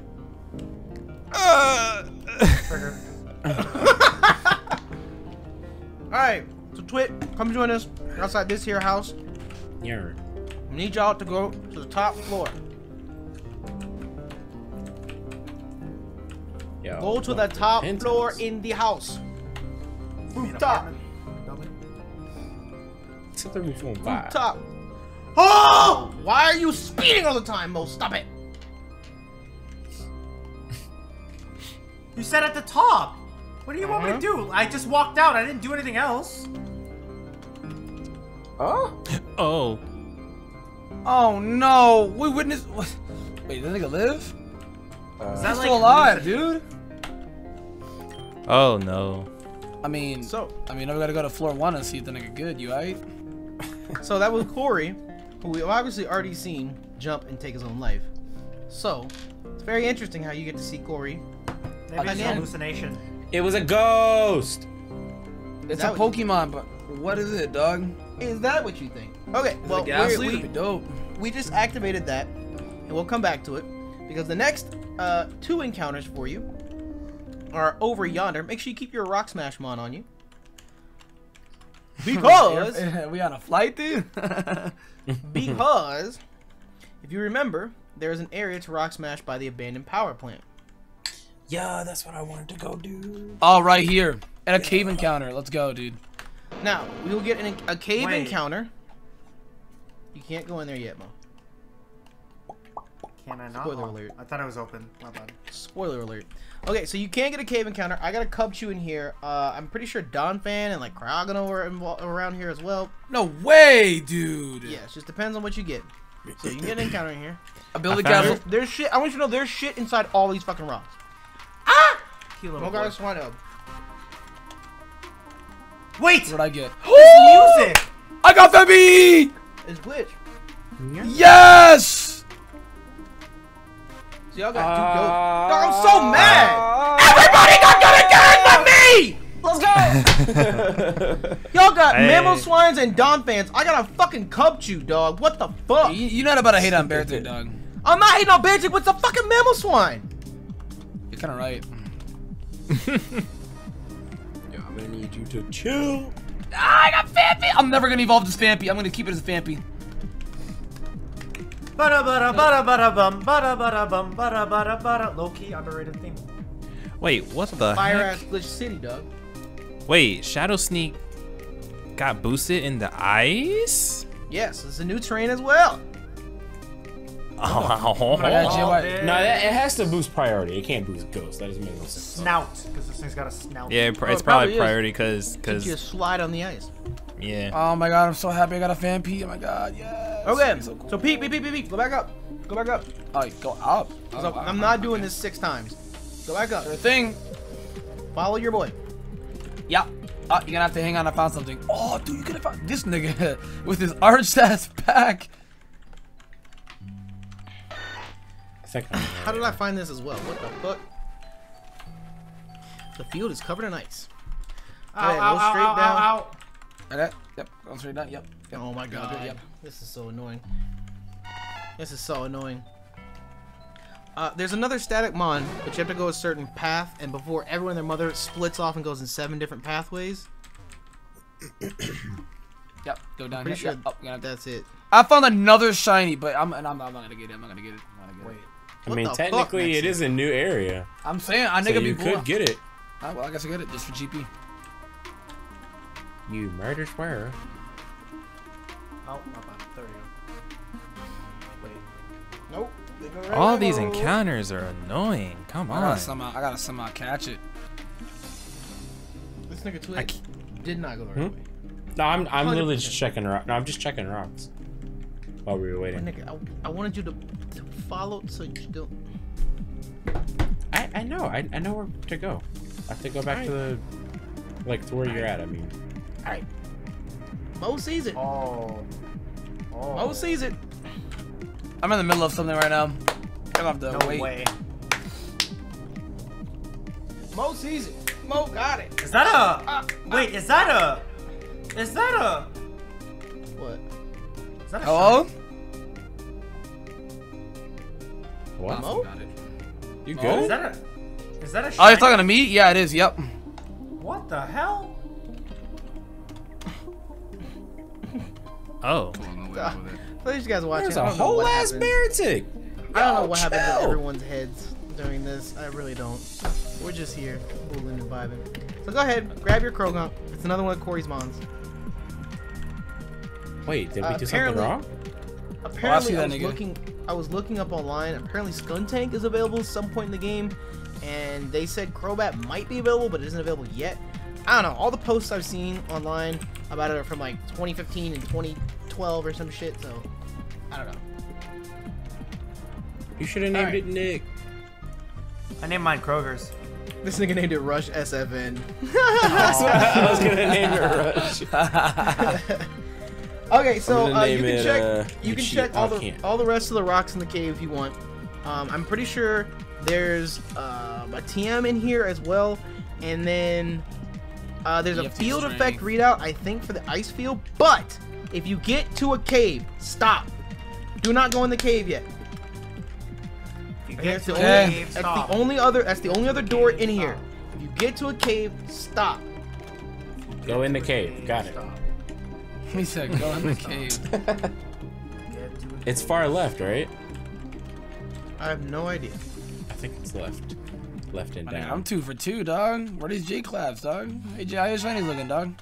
Trigger. All right. So Twit, come join us outside this here house. Yeah. We need y'all to go to the top floor. Yo, Go to the top Pentax. floor in the house. An Rooftop. apartment building. Sit there five. Rooftop. Oh! Why are you speeding all the time, Mo? Stop it. You said at the top. What do you want me to do? I just walked out. I didn't do anything else. Huh? Oh. Oh no! We witnessed. what- Wait, did that nigga live? Uh, Is that He's like still alive, dude. Oh no. I mean, So, I mean, now we gotta go to floor one and see if the nigga good. You right? so that was Corey, who we've obviously already seen jump and take his own life. So, it's very interesting how you get to see Corey. maybe it's Again. an hallucination? It was a ghost. It's a Pokemon, but what is it, dog? Is that what you think? Okay, well, Well, we're- we, dope. we just activated that, and we'll come back to it because the next uh, two encounters for you are over yonder. Make sure you keep your rock smash mon on you. Because we on a flight, dude. because if you remember, there's an area to rock smash by the abandoned power plant. Yeah, that's what I wanted to go do. oh, right here at a cave encounter. Let's go, dude. Now we will get an, a cave Wait. encounter. You can't go in there yet, Mo. Can I not? Spoiler Oh, alert. I thought it was open. My bad. Spoiler alert. Okay, so you can't get a cave encounter. I got a Cubchoo in here. Uh, I'm pretty sure Donphan and like Cryogonal are around here as well. No way, dude. Yeah, it just depends on what you get. So you can get an encounter in here. Ability I found castle. There's, there's shit. I want you to know there's shit inside all these fucking rocks. Ah! Cute No little guys, boy. Swinub. Wait! What'd I get? It's music! I got the bee. It's glitch. Yes. So y'all got two goats. Uh, dog, I'm so mad. Uh, Everybody got good at me. Let's go! Y'all got Hey. Mamoswines and Donphans. I got a fucking Cubchoo, dog. What the fuck? You, you're not about to hate on Beartooth, dog. I'm not hating on Beartic. What's a fucking Mamoswine? You're kind of right. Yo, I'm gonna need you to chill. Ah, I got Phanpy. I'm never gonna evolve to Stampy. I'm gonna keep it as a Phanpy. Bada bada bada bada bum bada bada bum bada bada bada low key underrated theme. Wait, what the Fire heck? ass glitch city, dog. Wait, Shadow Sneak got boosted in the ice? Yes, it's a new terrain as well. Oh, Yeah, Oh, JY. man. No, that, it has to boost priority. It can't boost ghost. That doesn't make no sense. Snout, because this thing's got a snout. Yeah, pr- Oh, it's it probably probably priority because, Teach you slide on the ice. yeah. Oh my god, I'm so happy I got a Phanpy. Oh my god, yes. Okay, So cool. so Pete, Pete, Pete, Pete, Pete, go back up. Go back up. Oh, go up. Oh, So wow. I'm not doing this six times. Go back up. Sure thing. Follow your boy. Yeah. Oh, you're gonna have to hang on. I found something. Oh, dude, you could have found this nigga with his arched ass back. Think I'm How did I find this as well? What the fuck? The field is covered in ice. Ow, Go ow, go straight ow, down. ow, ow. Okay. Yep. Going straight down. Yep. yep. Oh my god. Yep. This is so annoying. This is so annoying. Uh, there's another static mon, but you have to go a certain path, and before everyone and their mother splits off and goes in seven different pathways. Yep. Go down Pretty here. sure Yep. Oh, gonna- that's it. I found another shiny, but I'm and I'm, I'm not gonna get it. I'm not gonna get it. I'm not gonna get it. I What mean, the technically, it Maxie? a new area, I'm saying I nigga so nigga you be could get it. Ah, well, I guess I get it just for GP. You murder swearer. Oh, my bad. There we go. Wait. Nope. All these encounters are annoying. Come I gotta on. somehow I gotta somehow catch it. This nigga I Twitch did not go the right Hmm? way. No, I'm I'm literally 100%. just checking rock. No, I'm just checking rocks while we were But waiting. nigga, I, I wanted you to, to follow so you don't. I I know. I I know where to go. I have to go back to the like to where you're at. I mean, Alright. Mo sees it. Oh. Oh, Mo sees it. I'm in the middle of something right now. I don't have to no wait. way. Mo sees it. Mo got it. Is that a? Ah, Wait, is that a? Is that a? What? Is that a? Hello? What? Mo? You shiny? good? Is that a? Is that a? Oh, you're talking to me? Yeah, it is. Yep. What the hell? Oh. Uh, for guys watching, There's I a whole ass happens. Beartic. I don't know what happens in chill. everyone's heads during this. I really don't. We're just here, fooling and vibing. So go ahead, grab your Croagunk. It's another one of Corey's mons. Wait, did we Uh, do something wrong? Apparently, see I that was nigga. looking. I was looking up online. Apparently, Skuntank is available at some point in the game, and they said Crobat might be available, but it isn't available yet. I don't know. All the posts I've seen online about it are from like 2015 and 2012 or some shit. So I don't know. You should have named Alright. it Nick. I named mine Kroger's. This nigga named it Rush SFN. I was gonna name it Rush. Okay, so uh, you can it, check uh, you can check all the can't. all the rest of the rocks in the cave if you want. Um, I'm pretty sure there's um, a TM in here as well, and then uh, there's a field strength. effect readout I think for the ice field. But if you get to a cave, stop. Do not go in the cave yet. If you And get That's the, a only, cave, that's the only other that's the only other door in here. If you get to a cave, stop. Go in the cave. Got it. Stop. He said, go in the cave. Get to a It's far left, right? I have no idea. I think it's left. Left and My nigga, down. I'm two for two, dog. Where these J claps, dog? Hey, J, how your shinies looking, dog?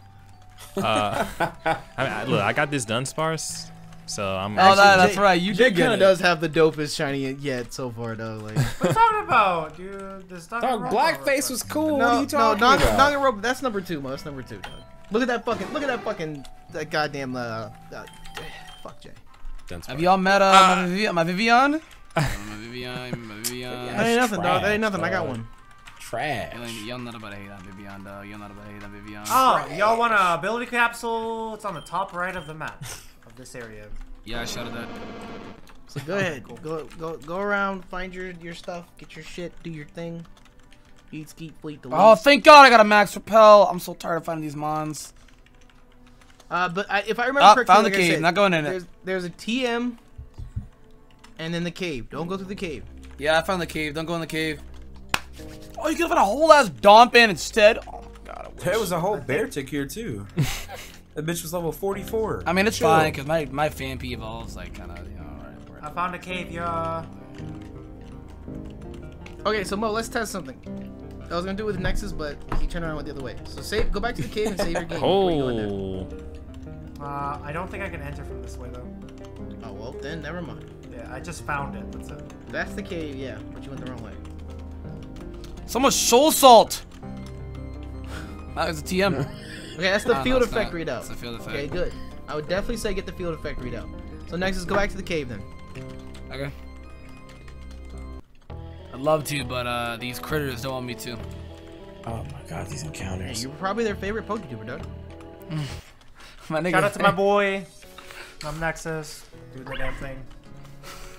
Uh, I mean, I- look, I got this done, Spars. So I'm. Oh, that, Jay- that's right. You Jay did get kind of does have the dopest shiny yet so far, though. Like. What are you talking about, dude? This Dog, Danganronpa blackface was cool. what No, are you no, talking Nanga, about? Danganronpa, that's number two, Mo. That's number two. Dog. Look at that fucking, look at that fucking, that goddamn, uh, uh fuck Jay. Done Have y'all met uh, my, Vivi- my Vivian? my Vivian, my Vivian. That ain't nothing, dog. That ain't trash, nothing. I got one. Trash. Y'all not about to hate on Vivian, dog. Y'all not about to hate on Vivian. Oh, y'all want a ability capsule? It's on the top right of the map of this area. Yeah, I shouted that. So go ahead, go, go, go around, find your your stuff, get your shit, do your thing. Eat, skeet, fleet, delete. Oh, thank God I got a max repel. I'm so tired of finding these mons. Uh, but I, if I remember Ah, correctly, found the like I cave, said, not going in it. There's, there's a TM, and then the cave. Don't go through the cave. Yeah, I found the cave. Don't go in the cave. Oh, you could have found a whole ass Donphan instead. Oh my God. I wish. There was a whole Beartic here too. that bitch was level 44. I mean, it's Chill. fine because my my Phanpy evolves like kind of you know. Right, I found a cave, y'all. Okay, so Mo, let's test something. I was gonna do it with Nexus, but he turned around went the other way. So save, go back to the cave and save your game. before you go in there. Oh. Uh, I don't think I can enter from this way though. Oh well, then never mind. Yeah, I just found it. That's it. That's the cave, yeah, but you went the wrong way. so much soul salt. That was a TM. Okay, that's the No, no, field it's effect not. readout. It's the field effect. Okay, good. I would definitely say get the field effect readout. So Nexus, go back to the cave then. Okay. I'd love to, but uh, these critters don't want me to. Oh my god, these Hey, encounters. you're probably their favorite Poketuber, Doug. My nigga, Shout out to my boy. I'm Nexus. Do the damn thing.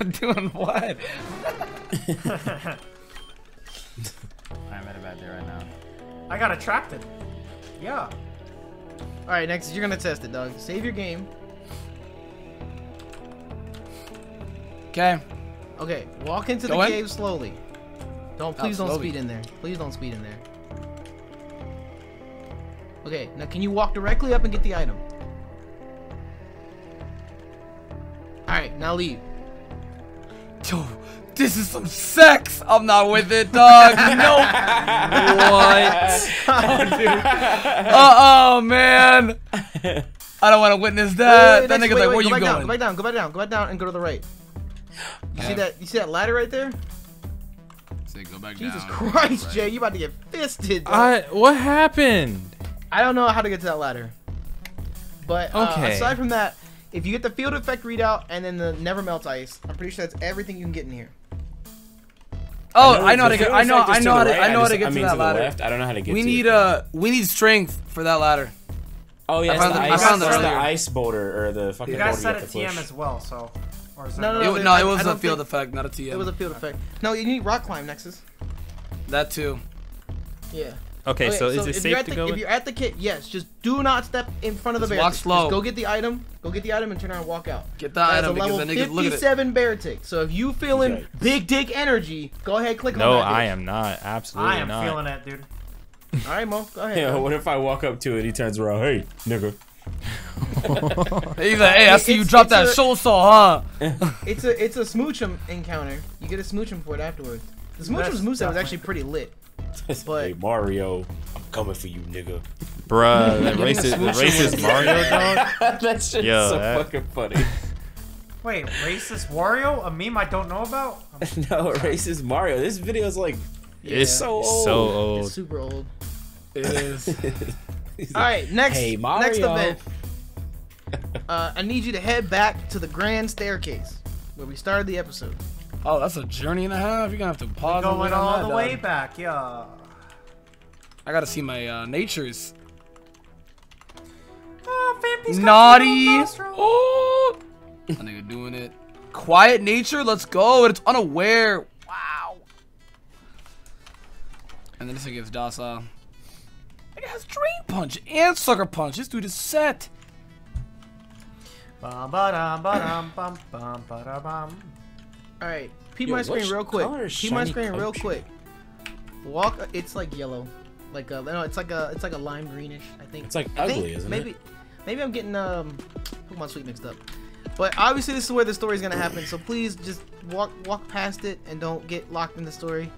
doing what? I'm at a bad day right now. I got attracted. Yeah. All right, Nexus, you're gonna test it, Doug. Save your game. Okay. Okay, walk into Go the in? cave slowly. Don't please don't speed in there. Please don't speed in there. Okay, now can you walk directly up and get the item? Alright, now leave. Yo, this is some sex. I'm not with it, dog. no. What? oh, Uh oh, man. I don't want to witness that. Wait, that wait, nigga's wait, like, wait, where go you back Down, going? go back down, go back down, go back down, and go to the right. You see that? You see that ladder right there? Say, go back Jesus down. Christ, Jay, you about to get fisted. dog. I, what happened? I don't know how to get to that ladder. But uh, Okay. aside from that, if you get the field effect readout and then the never melt ice, I'm pretty sure that's everything you can get in here. Oh, I know how to get. I know. I know how to. right, I know how to get I to mean, that to the ladder. left. I don't know how to get We to need it. uh, we need strength for that ladder. Oh yeah, I found the, the- I ice, found the the ice boulder or the fucking You guys boulder said you a have to TM push. as well, so. Or is No, that- no, It, no, I- it was a field effect, not a TM. It was a field effect. No, you need rock climb, Nexus. that too. Yeah. Okay, so is it if safe you're at to the, go? If in- you're at the kit, yes. Just do not step in front of the bear. walk tick. slow. Just go get the item. Go get the item and turn around and walk out. Get the That is item a because level the niggas look at it. 57 Beartic. So if you feeling Yikes. big dick energy, go ahead click no, on that. No, I am not. Absolutely I am not. feeling that, dude. All right, Mo. Go ahead. Yeah, bro. what if I walk up to it, he turns around, hey, nigga. He's like, hey, I see you It's- drop it's that a- soul saw, huh? It's a it's a smoochum encounter. You get a smoochum for it afterwards. The That's smoochum's moveset was actually pretty lit. But- hey, Mario, I'm coming for you, nigga. Bruh, the Getting a racist, the racist Mario dog. That's just Yo, so that- fucking funny. Wait, racist Wario? A meme I don't know about? no, racist Mario. This video is like, It's so old. so old. It's super old. It is. He's All like, right, next Hey, next event. Uh, I need you to head back to the grand staircase where we started the episode. Oh, that's a journey and a half. You're gonna have to pause. and Going all that, the way back, yeah. I gotta see my uh, natures. Oh, Naughty. Oh, that nigga doing it. Quiet nature. Let's go. It's unaware. Wow. And then this thing gets docile. It has drain punch and sucker punch. This dude is set. Bum ba-dum, ba-dum, bum, bum, ba-da-bum. All right, peep Yo, my screen real quick. color is Peep my shiny screen real quick. Walk. It's like yellow, like a no. It's like a it's like a lime greenish. I think. It's like I think ugly, isn't maybe, it? Maybe I'm getting um Pokemon Sweet mixed up. But obviously this is where the story's gonna happen. So please just walk walk past it and don't get locked in the story.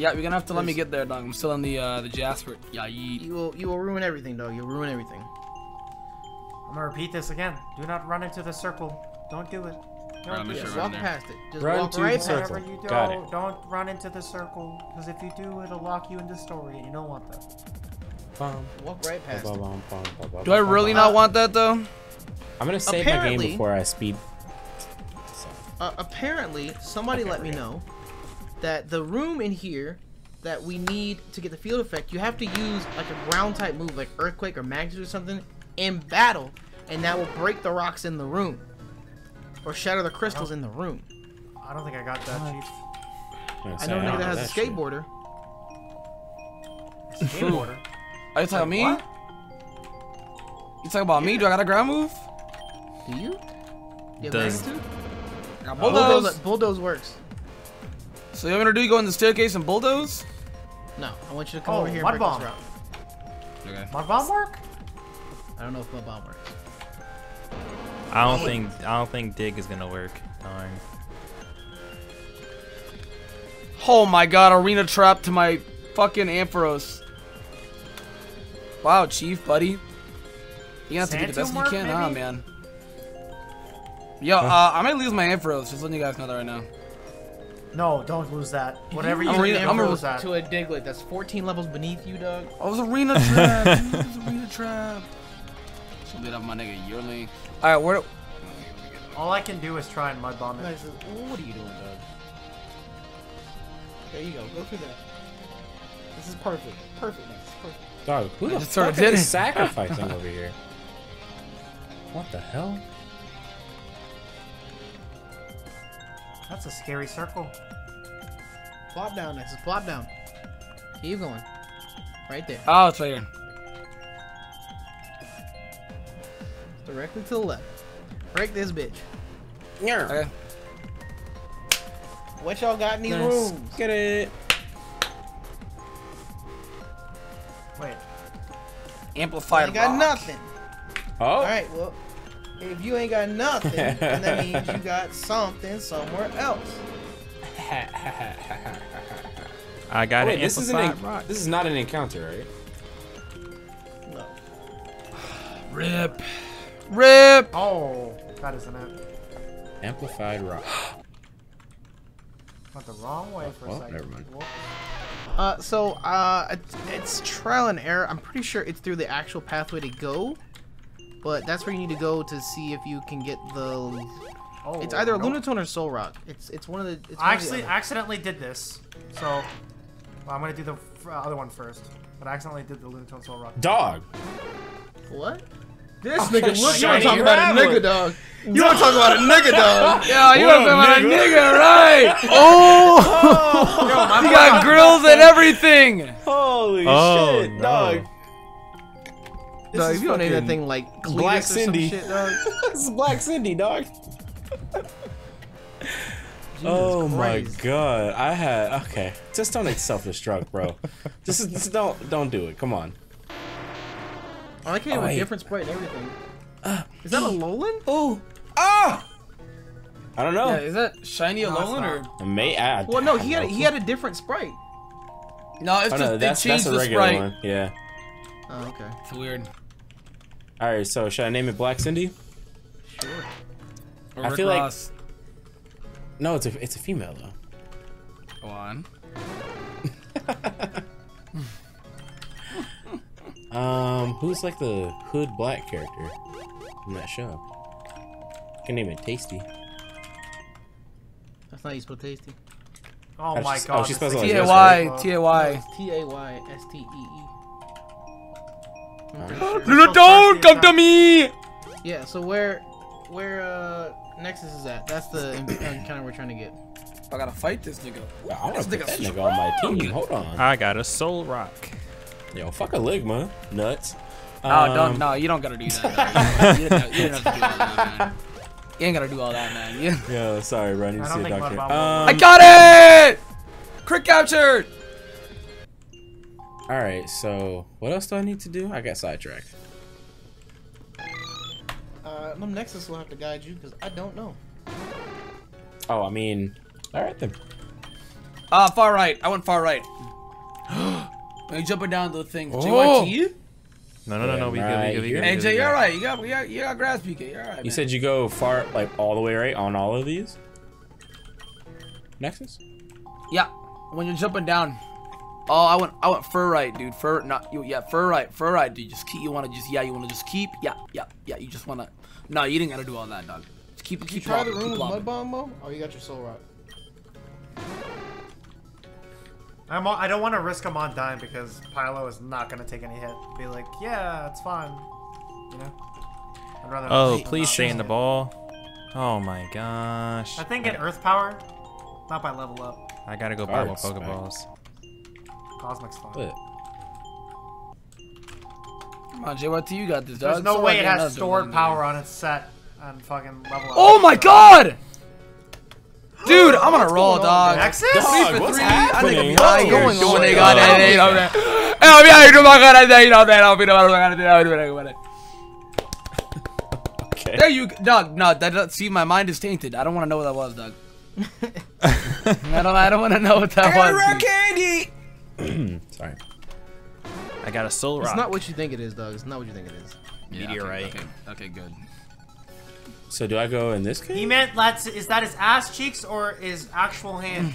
Yeah, you're gonna have to let me get there, dog. I'm still in the uh, the Jasper. Yeah, yeet. You will you will ruin everything, dog. You'll ruin everything. I'm gonna repeat this again. Do not run into the circle. Don't do it. Don't do it. Just run walk past it. Just Run walk to right the past circle. Whenever you Got it. don't run into the circle. Because if you do, it'll lock you into story, and you don't want that. Bum, it. Walk right past bum, it. bum, bum, bum, bum, Do I really bum. not want that though? I'm gonna save my game before I speed. Uh, apparently, somebody let me know that the room in here that we need to get the field effect, you have to use like a ground type move, like earthquake or magnitude or something, in battle, and that will break the rocks in the room or shatter the crystals in the room. I don't think I got that, Chief. I know a nigga that has a shit. skateboarder. Skateboarder. Are you talking about me? What? You talking about me? Do I got a ground move? Do you? You have Does- magnitude? I got Bulldoze, bulldoze. bulldoze works. So you want me to do? Go in the staircase and bulldoze? No, I want you to come Oh, over here mud and break bomb. this route. Okay. My bomb work? I don't know if my bomb works. I don't think I don't think dig is gonna work. Darn. Oh my god, arena trap to my fucking Ampharos. Wow, Chief, buddy. You have to be the best you Santomorph, can, huh, man? Yo, uh, I might lose my Ampharos. Just letting you guys know that right now. No, don't lose that. Whatever you I'm do, I'm don't lose that. To a Diglett that's 14 levels beneath you, Doug. Oh, it was arena trap. dude, it was arena trap. So lit up my nigga yearly. All right, where? All I can do is try and mud bomb it. Nice. What are you doing, Doug? There you go. Go through that. This is perfect. Perfect, Max. Perfect. Dog, who I the fuck is it. sacrificing over here? What the hell? That's a scary circle. Plop down, Nexus. Plop down. Keep going. Right there. Oh, it's right here. Directly to the left. Break this bitch. Okay. What y'all got in these Let's rooms? get it. Wait. Amplified. ain't got rock. nothing. Oh, Alright, well, if you ain't got nothing, then that means you got something somewhere else. I got Wait, an this is an amplified rock. this is not an encounter, right? No. Rip. Rip. Oh, that isn't it. Amplified rock. Went the wrong way for a Well, second. never mind. Uh, so, uh, it's, it's trial and error. I'm pretty sure it's through the actual pathway to go. But that's where you need to go to see if you can get the. Oh, It's either a nope. Lunatone or Solrock. It's it's one of the. It's I of the actually accidentally did this. So, well, I'm gonna do the uh, other one first. But I accidentally did the Lunatone Solrock. Dog. What? This Okay, nigga, look, you wanna shiny talk about a nigga, dog. You wanna talk about a nigga, dog. Yeah, you What have a been a nigga. nigga, right? Oh, you got grills and everything. Holy Oh, shit, no. dog. This Dog, if you don't name that thing like Cletus Black Cindy. shit, dog. this is Black Cindy, dog. oh my god, I had okay. Just don't self-destruct, bro. just, just don't don't do it. Come on. I like how you have a wait. different sprite and everything. Is that a Lolan? Oh, ah! I don't know. Yeah, is that shiny Alolan or? May I, Well, no, he had he had a different sprite. No, it's Oh, just no, they that's changed that's a the sprite. one. Yeah. Oh, okay. It's weird. All right. So should I name it Black Cindy? Sure. Or I Rick feel like- No, it's a it's a female though. Go on. Um, who's like the hood black character from that show? Can name it Tasty. That's not how you spell tasty. Oh Oh, my she's- oh, god. she this spells thing it T like A is Y so- T A Y. T A Y S T E E. I'm pretty Alright. sure. Luna, don't come to me. Yeah. So where where uh Nexus is at? That's the encounter we're trying to get. I gotta fight this nigga. I want to This put nigga that nigga on my team. Hold on. I got a Solrock. Yo, fuck a Ligma. Nuts. Oh, Um, don't. No, you don't gotta do that. you, didn't, you didn't have to do all that. You ain't gotta do all that, man. You... Yo, sorry, bro. I need to don't see a think doctor. Um, I got it. Crit captured. All right. So, what else do I need to do? I got sidetracked. Uh, no, Nexus will have to guide you because I don't know. Oh, I mean, all right then. Ah, far right. I went far right. Are you jumping down the thing? Oh. JYT? No, no, no, no. We good. Right We good. We here. good. we good, Jay, you're good. right. You got, you got, you got grass PK. You're alright. You man. said you go far, like all the way right on all of these. Nexus. Yeah, when you're jumping down. Oh, I went, I went fur right, dude. Fur, not you. Yeah, fur right, fur right, dude. Just keep. You want to just, yeah, you want to just keep. Yeah, yeah, yeah. You just wanna. No, you didn't gotta do all that, dog. Just keep, You keep. try the room with plopping. Mud Bomb, Mo? Or oh, you got your Solrock? I'm, I don't want to risk him on dying because Pylo is not going to take any hit. Be like, yeah, it's fine. You know? I'd rather Oh, please not stay in the ball. Oh my gosh. I think in Earth Power, not by level up. I gotta go buy more Arts, man. Pokeballs. Cosmic's fine. What? Come on, JYT, you got this, dog. There's no So way it has stored power on its set and fucking level up. Oh my god! Dude, I'm on a roll, going on, dog. Nexus? Three Dog, for what's three. happening? I think I'm going doing on? they What's got going it. on? you know, man. Mira, you no me hagas de ahí, no, man, no, mira, no me hagas de ahí, no, mira, mira. Okay. There you, dog. No, that, that. See, my mind is tainted. I don't want to know what that was, dog. I don't. I don't want to know what that was. dude. Sorry. I got a Solrock. It's not what you think it is, dog. It's not what you think it is. Yeah, Meteorite. Okay, okay, okay, good. So do I go in this case? He meant that's is that his ass cheeks or his actual hands?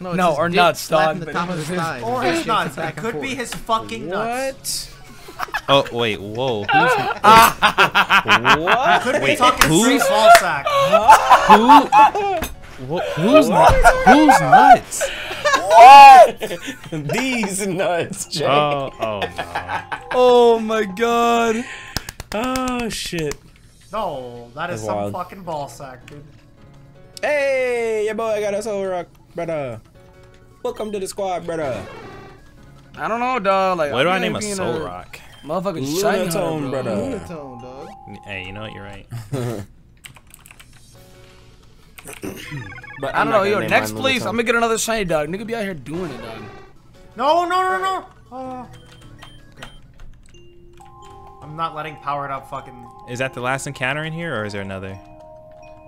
No, it's No, his or dick nuts, slapping dog, The top of his his- Or his nuts? back It could forth. be his fucking nuts. What? Oh wait, whoa. Who's, what? Could Wait, talking who? ball sack. who? Who's nuts? Who's nuts? These nuts, Jay. Oh, oh no. Oh my god. oh shit. No, that is That's some wild. fucking ball sack, dude. Hey, your boy got a Solrock, brother. Welcome to the squad, brother. I don't know, dog. Like, Why do I name a being Solrock? Motherfucking shiny Lunatone, hunter, bro. brother. Lunatone, dog. Hey, you know what? You're right. But I don't know, yo. Next, please. I'm gonna get another shiny dog. Nigga be out here doing it, dog. No, no, no, no. Oh. Okay. I'm not letting powered up fucking. Is that the last encounter in here, or is there another?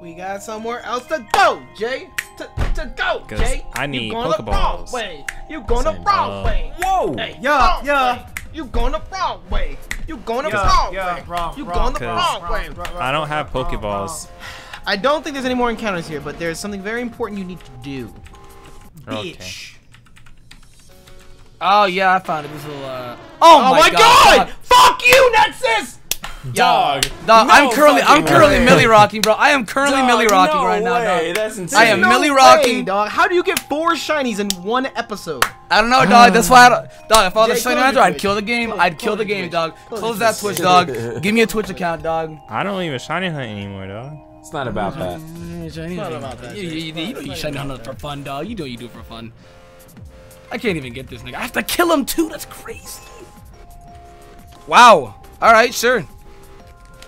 We got somewhere else to go, Jay. To, to go, 'Cause Jay. I need you going the wrong Pokeballs. way. You going the Same, wrong uh, way. Whoa! Hey, Yeah, wrong yeah. way. You going the wrong way. You going the Yeah, wrong yeah, way. wrong, you wrong, going the Cause- wrong way. I don't have Pokeballs. I don't think there's any more encounters here, but there's something very important you need to do. Okay. Bitch. Oh yeah, I found it. This little. Uh... Oh, my god! Fuck you, Nexus! Dog. Dog, no I'm currently I'm currently way. millie rocking, bro. I am currently Dog, millie rocking no right now, way. dog. That's insane. I am No millie way, rocking. dog. How do you get four shinies in one episode? I don't know, dog. That's why, I don't, dog. If I was a Jay, shiny close hunter, I'd kill the game. Close- I'd kill the game, Twitch. dog. Close Close that Twitch, dog. Give me a Twitch account, dog. I don't even shiny hunt anymore, dog. It's not about that. Mm, not about that, You, you, you, you know you shiny hunter for fun, dog. You know you do it for fun. I can't even get this nigga. I have to kill him too. That's crazy. Wow. All right, sure.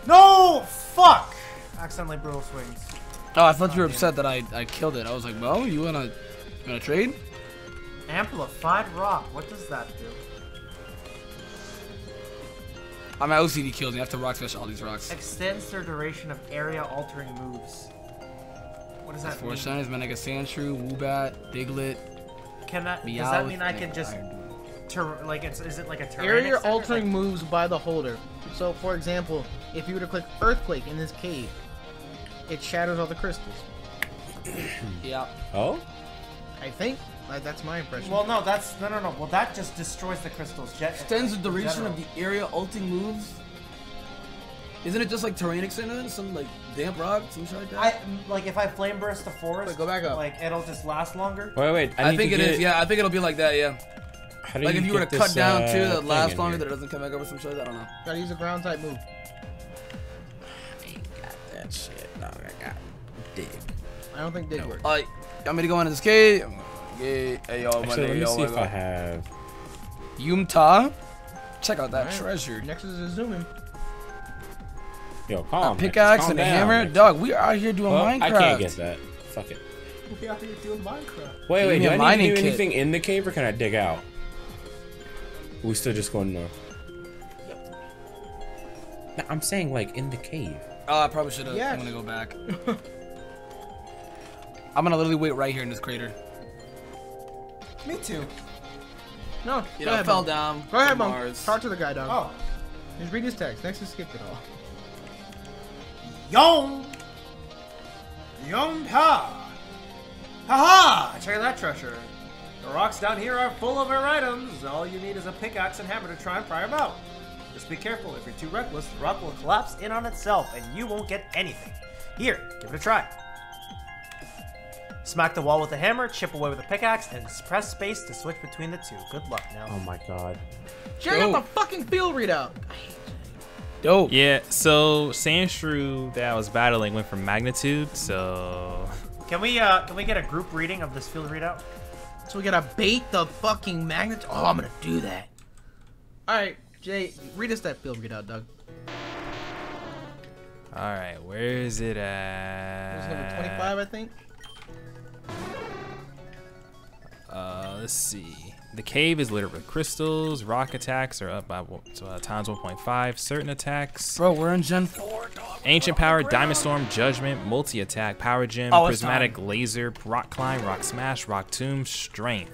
No! Fuck! Accidentally brutal swings. Oh, I thought you were upset that I, I killed it. I was like, well, you wanna you wanna trade? Amplified rock. What does that do? I'm at OCD kills me. I have to rock smash all these rocks. Extends their duration of area altering moves. What does that Four mean? shinies, Manega Sandshrew, Woobat, Diglett, Can that, does that mean I can just Iron. ter- like it's is it like a terrain Area extender? altering Like- moves by the holder. So, for example, if you were to click Earthquake in this cave, it shatters all the crystals. Yeah. Oh? I think like, that's my impression. Well, no, that's no, no, no. Well, that just destroys the crystals. Jet Extends the duration general. of the area ulting moves. Isn't it just like terrain extender? Some like damp rock, some shit like that? I like if I flame burst the forest. Wait, go back up. Like it'll just last longer. Wait, wait. I, I, think it is. get- Yeah, I think it'll be like that. Yeah. How do Like if you were to cut down uh, two that thing lasts longer, that it doesn't come back up over some shit. I don't know. Gotta use a ground type move. I got that shit, dog. I got dig. I don't think dig works. Uh, you want me to go into this cave? I'm gonna Hey yo, my Actually, let nigga, me yo, see my if I have. Yumta. Check out that Alright. treasure. Next is a zoom in. Yo, A calm. pickaxe calm and a down. hammer. Dog, we are out here doing Well, Minecraft. I can't get that. Fuck it. We out here doing Minecraft. Wait, wait. me Do a I need to do kit. anything in the cave, or can I dig out? We still just going to. No, I'm saying like in the cave. Oh, I probably should have. Yes. I'm gonna go back. I'm gonna literally wait right here in this crater. Me too. No, You go know, ahead, fell Monk. down. Go ahead, from Monk. Mars. Talk to the guy, dog. Oh, Just read his text. Next is skip it all. Yong! Yong Ha! ha! Check out that treasure. The rocks down here are full of rare items. All you need is a pickaxe and hammer to try and pry them out. Just be careful. If you're too reckless, the rock will collapse in on itself and you won't get anything. Here, give it a try. Smack the wall with a hammer, chip away with a pickaxe, and press space to switch between the two. Good luck now. Oh my god. Check Go. out the fucking field readout. Dope. Yeah, so Sandshrew that I was battling went for magnitude, so Can we uh can we get a group reading of this field readout? So we gotta bait the fucking magnet. Oh, I'm gonna do that. All right, Jay, read us that field readout, Doug. all right, where is it It was at? number 25, I think. Uh, let's see. The cave is littered with crystals. Rock attacks are up by uh, times 1.5. Certain attacks. Bro, we're in Gen 4, dog. Ancient power, diamond storm, judgment, multi attack, power gem, Oh, prismatic laser, rock climb, rock smash, rock tomb, strength.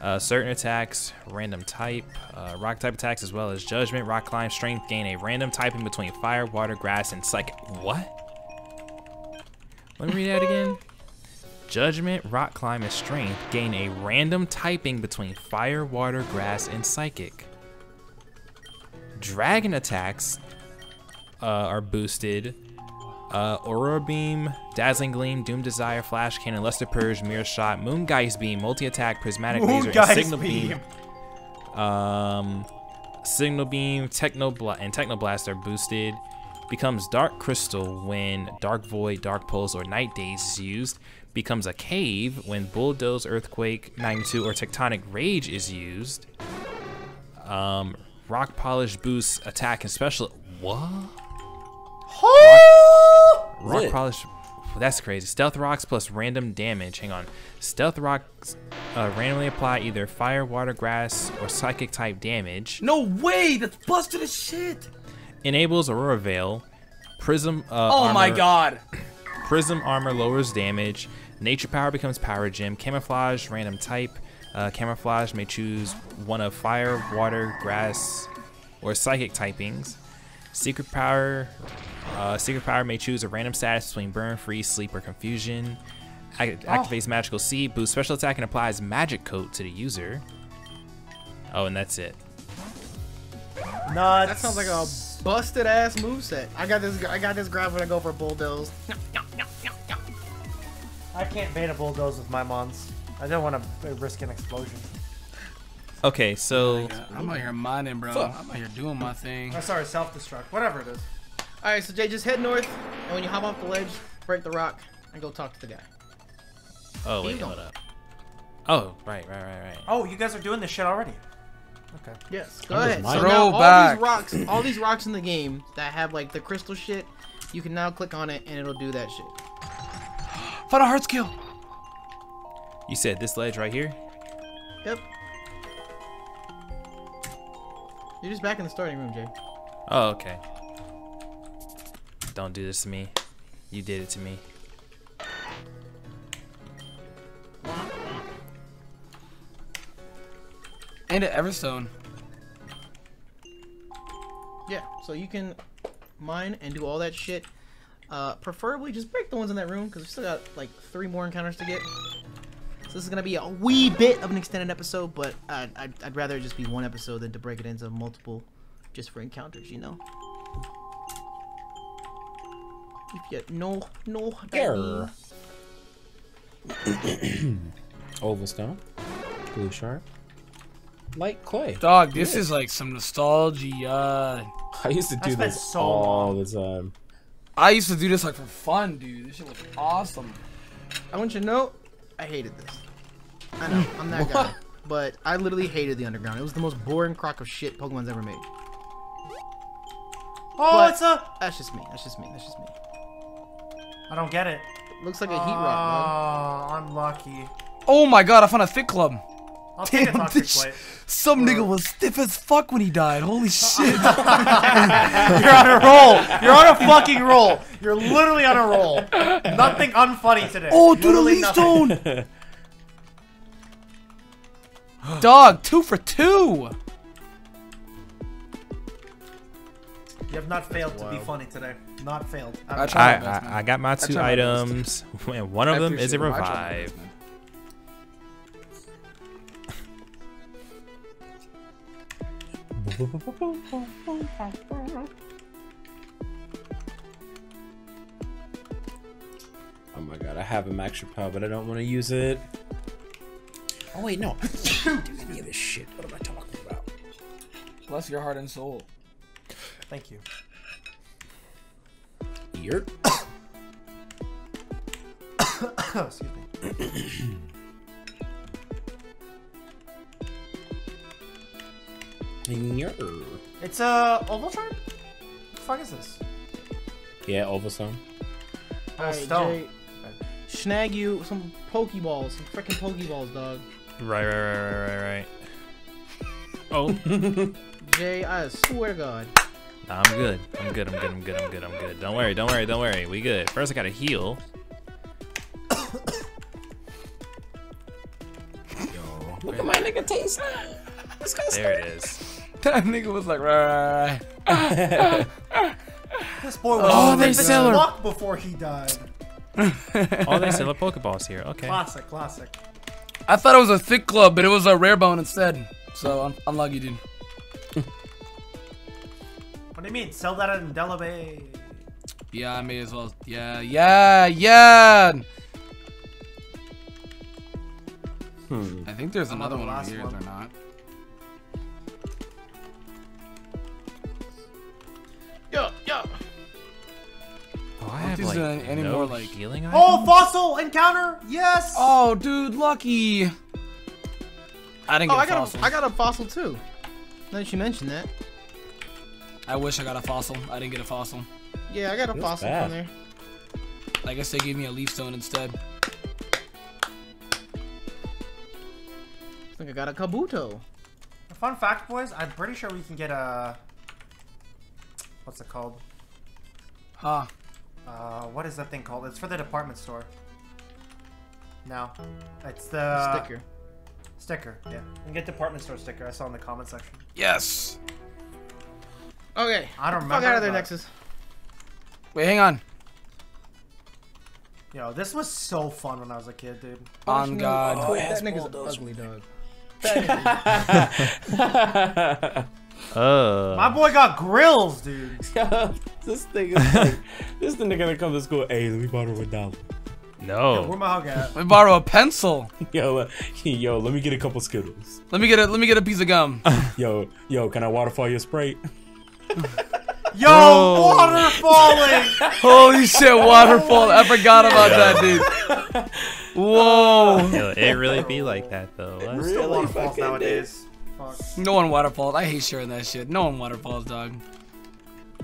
Uh, certain attacks, random type, uh, rock type attacks, as well as judgment, rock climb, strength gain a random typing between fire, water, grass, and psychic. What? Let me read that again. Judgment, rock climb, and strength gain a random typing between fire, water, grass, and psychic. Dragon attacks uh, are boosted. Uh, Aurora Beam, Dazzling Gleam, Doom Desire, Flash Cannon, Luster Purge, Mirror Shot, Moongeist Beam, Multi Attack, Prismatic Laser, and Signal Beam. Beam. Um, Signal Beam, Techno Bla- and Techno Blast are boosted. Becomes Dark Crystal when Dark Void, Dark Pulse, or Night Daze is used. Becomes a Cave when Bulldoze, Earthquake, Magnitude, or Tectonic Rage is used. Um, Rock Polish boosts attack and special. What? Rock Lit. polish. That's crazy. Stealth rocks plus random damage. Hang on. Stealth rocks uh, randomly apply either fire, water, grass, or psychic type damage. No way! That's busted as shit! Enables Aurora Veil. Prism. Uh, Oh my god. Prism armor lowers damage. Nature power becomes power gem. Camouflage random type. Uh, camouflage may choose one of fire, water, grass, or psychic typings. Secret power. Uh, secret power may choose a random status between burn, freeze, sleep, or confusion. Ac- activates magical seed. Boosts special attack and applies magic coat to the user. Oh, and that's it. Nuts. That sounds like a busted ass moveset. I got this. I got this grab when I go for bulldoze. I can't beta bulldoze with my mons. I don't want to risk an explosion. Okay, so I'm out here mining, bro. I'm out here doing my thing. Oh, sorry, self-destruct. Whatever it is. All right, so Jay, just head north, and when you hop off the ledge, break the rock, and go talk to the guy. oh Keep wait, hold up. Oh right, right, right, right. Oh, you guys are doing this shit already. Okay. Yes, go That was ahead. So bad. now all Throwback. these rocks, all these rocks in the game that have like the crystal shit, you can now click on it and it'll do that shit. Found a hard skill. You said this ledge right here. Yep. You're just back in the starting room, Jay. Oh okay. Don't do this to me. You did it to me. And an Everstone. Yeah, so you can mine and do all that shit. Uh, preferably just break the ones in that room because we still got like three more encounters to get. So this is gonna be a wee bit of an extended episode, but I'd, I'd, I'd rather it just be one episode than to break it into multiple, just for encounters, you know. If you no no that Grr. Oval stone, blue shard, light clay. Dog, this is like some nostalgia. I used to do this so all long. the time. I used to do this like for fun, dude. This shit was awesome. I want you to know, I hated this. I know, I'm that guy. But I literally hated the underground. It was the most boring crock of shit Pokemon's ever made. Oh, But- it's a. That's just me. That's just me. That's just me. I don't get it. Looks like a heat rock, Oh, I'm lucky. Oh my god, I found a thick club. I'll take a Damn, toxic this- plate. Some nigga was stiff as fuck when he died. Holy shit. You're on a roll. You're on a fucking roll. You're literally on a roll. Nothing unfunny today. oh, dude, a Literally leaf stone. Dog, two for two. You have not failed to be funny today. Not failed. I I, my best, man. I, I got my two tried my items. and One of I them is a appreciate it, bro. I tried my revive. Oh my god, I have a max repel, but I don't want to use it. Oh wait, no. I don't do any of this shit. What am I talking about? Bless your heart and soul. Thank you. Oh, excuse me. Yurt. It's uh, a oval shard. What the fuck is this? Yeah, oval stone. Oh, Alright, stone. Jay, snag you some Pokeballs, some freaking Pokeballs, dog. Right, right, right, right, right, right. Oh, Jay, I swear to God. nah, I'm good. I'm good. I'm good. I'm good. I'm good. I'm good. Don't worry. Don't worry. Don't worry. We good. First, I gotta heal. Look at my nigga taste. There it is. That nigga was like, right, right, right. This boy was Oh, they sell her. before he died. Oh, they sell a Pokeballs here. Okay. Classic, classic. I thought it was a thick club, but it was a rare bone instead. So un- unlucky, dude. What do you mean? Sell that in Delabay. Yeah, I may as well. Yeah, yeah, yeah. Hmm. I think there's another the one over here, here, is one. there not? Yo, yo. Oh, I have like any- any no more, like- healing Oh, fossil encounter! Yes! Oh, dude, lucky. I didn't Oh, get I a got fossil. a, I got a fossil too. Now that you mentioned that. I wish I got a fossil. I didn't get a fossil. Yeah, I got a That's fossil bad. from there. I guess they gave me a leaf stone instead. I think I got a Kabuto. Fun fact, boys, I'm pretty sure we can get a. What's it called? Huh. Uh, what is that thing called? It's for the department store. No. It's the. Sticker. Sticker, yeah. You can get department store sticker. I saw in the comment section. Yes. Okay. I don't remember. Fuck remember. out of there, but- Nexus. Wait, hang on. Yo, this was so fun when I was a kid, dude. On God. that nigga's ugly, dog. Uh, My boy got grills, dude. this thing is like, this the nigga that comes to school. Hey, let me borrow a dollar. Yo, where my hug at? Let me borrow a pencil. Yo, uh, yo, let me get a couple Skittles. Let me get a let me get a piece of gum. Yo, yo, can I waterfall your Sprite? Yo, Bro. water. Holy shit, waterfall. I forgot about that, dude. Whoa. Yo, it really be like that though. What? Still Really waterfalls fucking nowadays. Fuck. No one waterfalls. I hate sharing that shit. No one waterfalls, dog.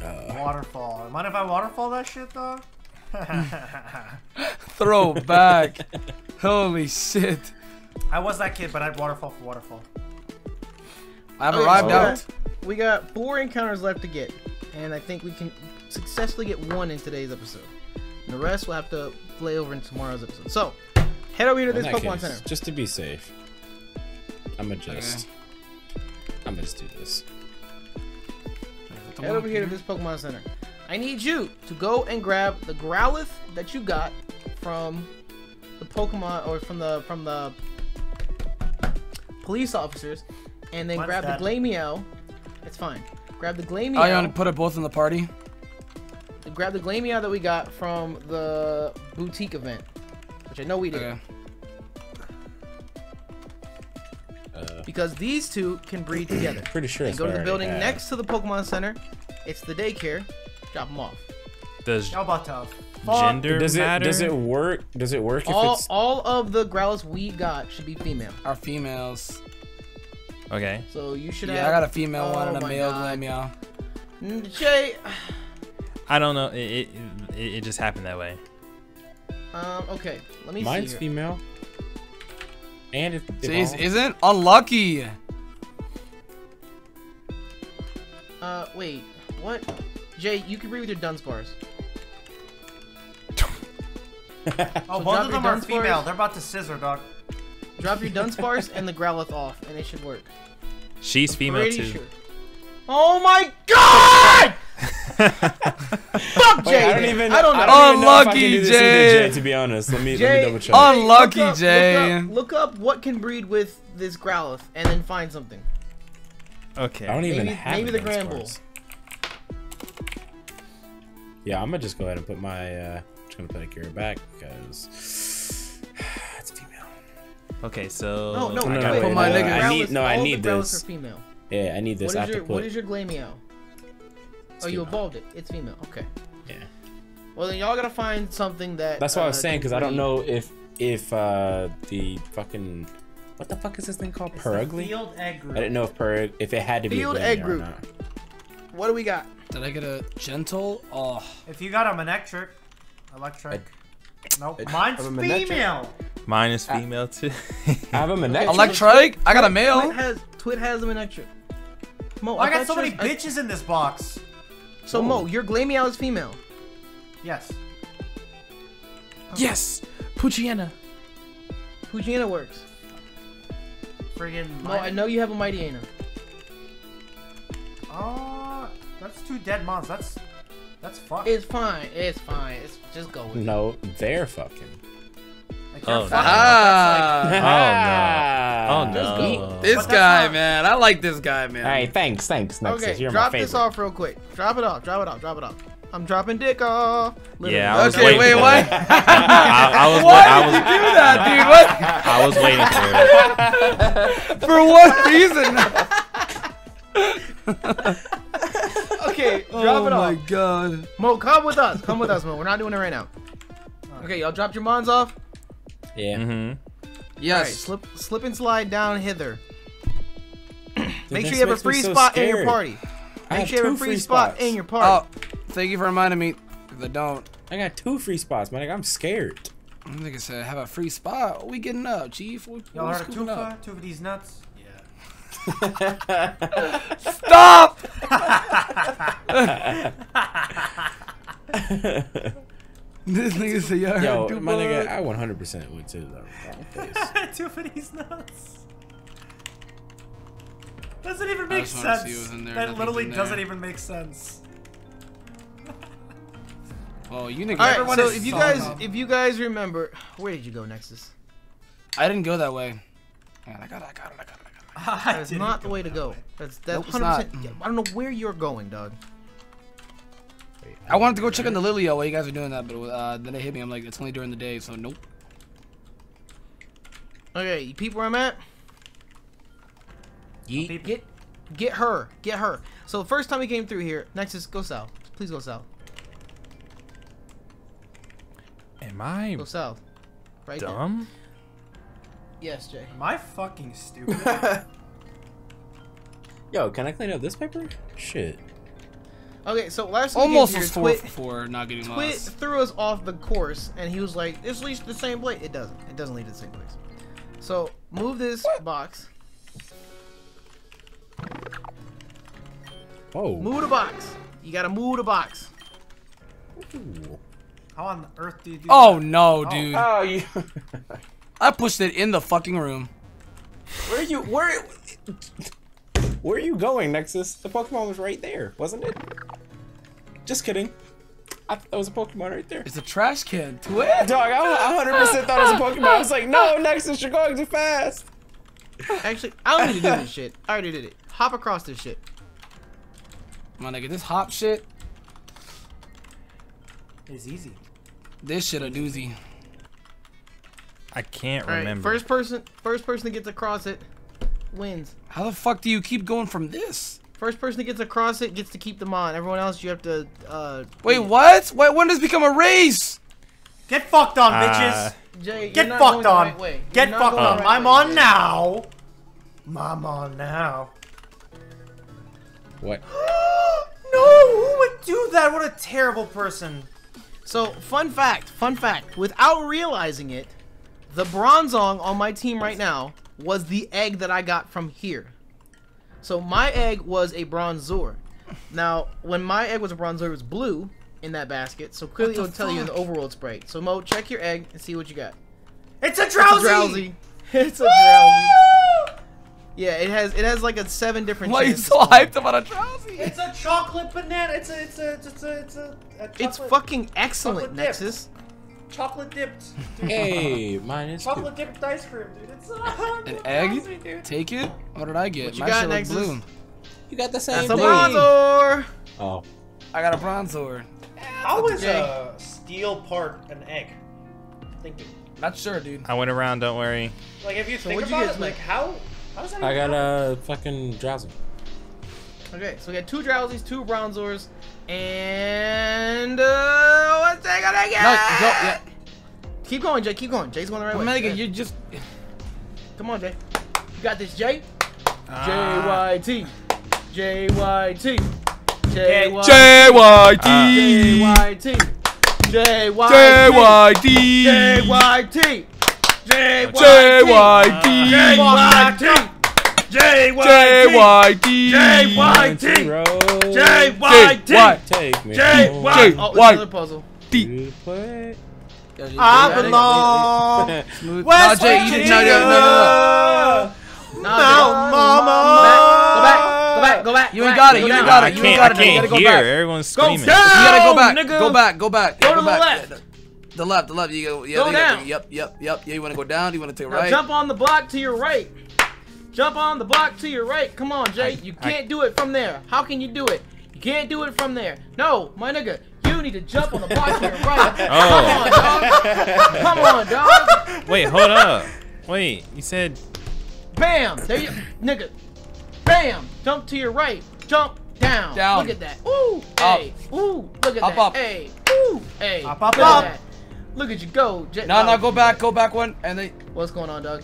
Uh, waterfall. Mind if I waterfall that shit, dog? Throw back. Holy shit. I was that kid, but I'd waterfall for waterfall. I've Okay, arrived so out. We got four encounters left to get, and I think we can successfully get one in today's episode. And the rest will have to play over in tomorrow's episode. So, head over here to In this Pokemon case, Center. just to be safe, I'm gonna just, I'm gonna just do this. Head over here to this Pokemon Center. I need you to go and grab the Growlithe that you got from the Pokemon or from the from the police officers, and then Mine's grab dead. the Glameow. It's fine. Grab the Oh, you want to put it both in the party? grab the Glameow that we got from the boutique event, which I know we did. Okay. Uh, Because these two can breed together. pretty sure And it's go to the building already have. next to the Pokemon Center. It's the daycare. Drop them off. Does Y'all about to gender Does it matter? does it work? Does it work if All, it's all of the Growlithe we got should be female. Our females. Okay. So you should Yeah, have. I got a female Oh one and a my male God. Glameow. Mm, Jay, I don't know. It, it, it, it just happened that way. um, okay. Let me mine's see. Here. female? And if, if is- all- isn't unlucky. Uh, wait. What? Jay, you can breed with your Dunsparce. Oh, So both of them are Dunsparce. female. They're about to scissor, dog. Drop your Dunsparce and the Growlithe off, and it should work. She's female too. sure. Oh my God! Fuck Wait, Jay. I don't then. even. I don't know. I don't even know if I can Unlucky, do this Jay. Jay. To be honest, let me let me double check. Un- Unlucky, look up, Jay. Look up, look up what can breed with this Growlithe, and then find something. Okay. I don't even maybe- have maybe a the Dunsparce. Yeah, I'm gonna just go ahead and put my. uh Just gonna put a Akira back because it's female. Okay. So. No, no, No, no, wait, wait, put my all the nigga- I need- Growlithe- no, I all need the Growlithes this. are female. Yeah, I need this. What I your to put. What is your Glameow? Oh, you evolved it. It's female. Okay. Yeah. Well, then y'all gotta find something that. That's what I was uh, saying because I don't know if if uh the fucking what the fuck is this thing called It's Purugly? Field egg group. I didn't know if Perug if it had to be Field egg Glameow or group. not. What do we got? Did I get a gentle? Oh. If you got a Manectric, electric. Nope. I- Mine's a female. Mine is female too. I have a Manectric. Electric? I got a male. Twit has Twit has them in extra. Mo, I got thought so many yours- I- bitches in this box. So Mo, oh. your Glameow is female. Yes. yes. Poochyena. Pugina works. Friggin' Mo, I know you have a Mighty Mightyena. Oh, uh, that's two dead mons. That's that's fucked. It's fine. It's fine. It's just go with it. No, they're fucking. Like, Oh, fucking- Ah. Oh no. Oh no. This guy, not- man. I like this guy, man. Hey, thanks, thanks, Nexus. Okay, You're drop my this off real quick. Drop it off. Drop it off. Drop it off. I'm dropping dick off. Literally. Yeah, I was Okay, waiting wait, for what? I, I was. Why I did you do that, dude? What? I was waiting for it. For what reason? Okay, drop oh it my god. Mo, come with us. Come with us, Mo. We're not doing it right now. Okay, y'all dropped your mons off. Yeah. Mm-hmm. Yes. All right, slip, slip and slide down hither. Make sure you have a free so spot in your party. Make have sure you have a free, free spot spots. in your party. Oh, thank you for reminding me. If I don't, I got two free spots, man. I'm scared. I think I said have a free spot. We getting up, chief. We, Y'all we heard of scooping Tufa? up. Two of these nuts. Yeah. Stop! this nigga said, y'all Yo, heard my nigga, I 100% went to the wrong place. Two of these nuts. Doesn't even make just wanna see sense. in there, That nothing's literally in there. doesn't even make sense. Oh, you niggas. All right, so if you guys, dumb. if you guys remember, where did you go, Nexus? I didn't go that way. Man, I got it, I got it, I got it, I got it. I That is didn't the way to go. way. That's that's Nope, 100%. Yeah, I don't know where you're going, dog. I wanted to go check on the Litleo while you guys are doing that, but uh, then it hit me. I'm like, it's only during the day, so nope. Okay, you peep where I'm at? Yeet. Get get her. Get her. So the first time we came through here, Nexus, go south. Please go south. Am I Go south. Right there. dumb? Yes, Jay. Am I fucking stupid? Yo, can I clean up this paper? Shit. Okay, so last time Almost we came was four Twit, for not getting Twit lost. threw us off the course, and he was like, "This leads to the same place." It doesn't. It doesn't lead to the same place. So move this box. Oh. Move the box. You gotta move the box. Ooh. How on earth do you do Oh that? no, oh. dude! Oh, you. I pushed it in the fucking room. where are you? Where? Where are you going, Nexus? The Pokemon was right there, wasn't it? Just kidding. I thought that was a Pokemon right there. It's a trash can. Twit. Dog, I 100% thought it was a Pokemon. I was like, no, Nexus, you're going too fast. Actually, I don't need to do this shit. I already did it. Hop across this shit. My nigga, this hop shit, It's easy. this shit a doozy. I can't All right, remember. first person, first person that gets across it wins. How the fuck do you keep going from this? First person that gets across it gets to keep them on. Everyone else, you have to. Uh, Wait, what? Wait, when does this become a race? Get fucked on, Uh, bitches. Jay, Get fucked on. right way. You're Get fucked on. right I'm way, on Jay. now. I'm on now. What? no, who would do that? What a terrible person. So, fun fact, fun fact. Without realizing it, the Bronzong on my team right now was the egg that I got from here. So my egg was a Bronzor. Now, when my egg was a Bronzor, it was blue in that basket. So clearly What it the would tell you in the fuck? overworld sprite. So Mo, check your egg and see what you got. It's a Drowzee. It's a Drowzee. Drowzee. It's a Drowzee. Yeah, it has it has like a seven different. Why are you so hyped about a Drowzee? It's a chocolate banana. It's a it's a it's a it's a, a It's fucking excellent, Nexus. dip. Nexus. chocolate dipped. Dude. Hey, mine is too. Chocolate dipped ice cream, dude. It's uh, An it's egg? dude. Take it. What did I get? What you My got, shit looked blue. You got the same It's a thing. Bronzor. Oh. I got a bronzor. How is Jay. a steel part an egg? Thinking. Not sure, dude. I went around. Don't worry. Like if you think what'd you about get, it, like how how does that? I even got happen? a fucking Drowzee. Okay, so we got two Drowzees, two Bronzors, and uh, what's that gonna get? No, go, yeah. Keep going, Jay. Keep going. Jay's going the right Well, way. Yeah. you just. Come on, Jay. You got this, Jay. Ah. J Y T. J Y T. J Y JYD. J Y T. J Y JYD. J Y T. J Y JYD. J Y T. J Y JYD. J Y T. Road. J Y T. J- Take me J home oh, Y. J- Oh, another puzzle. to the place. I belong. Smooth. West no, Jay, you did no, no, no, no, no. No, Mount Mama. Go back. Go back. Go back. You ain't got it, you ain't got it, I you can't. ain't I got it, you can't gotta go hear. back. Everyone's Go screaming. down. You gotta go back. nigga. Go back. Go back. Go yeah, to go the left. The left. The left. You go. Yeah, Go there you down. Yep. Yep. Yep. Yeah, you wanna go down? You wanna take a Now right? jump on the block to your right. Jump on the block to your right. Come on, Jay. You can't do it from there. How can you do it? You can't do it from there. No, my nigga. You need to jump on the block to your right. Oh. Come on, oh. dog. Come on, dog. Wait, hold up. Wait, you said Bam. There you, nigga. Bam. Jump to your right. Jump down. Down. Look at that. Ooh. Up. Hey. Ooh. Look at Up, that. up. Hey. Ooh. Hey. Up, up, Look at that. Look at you go. Jet- No, no, go back. Go back one, and then. What's going on, Doug?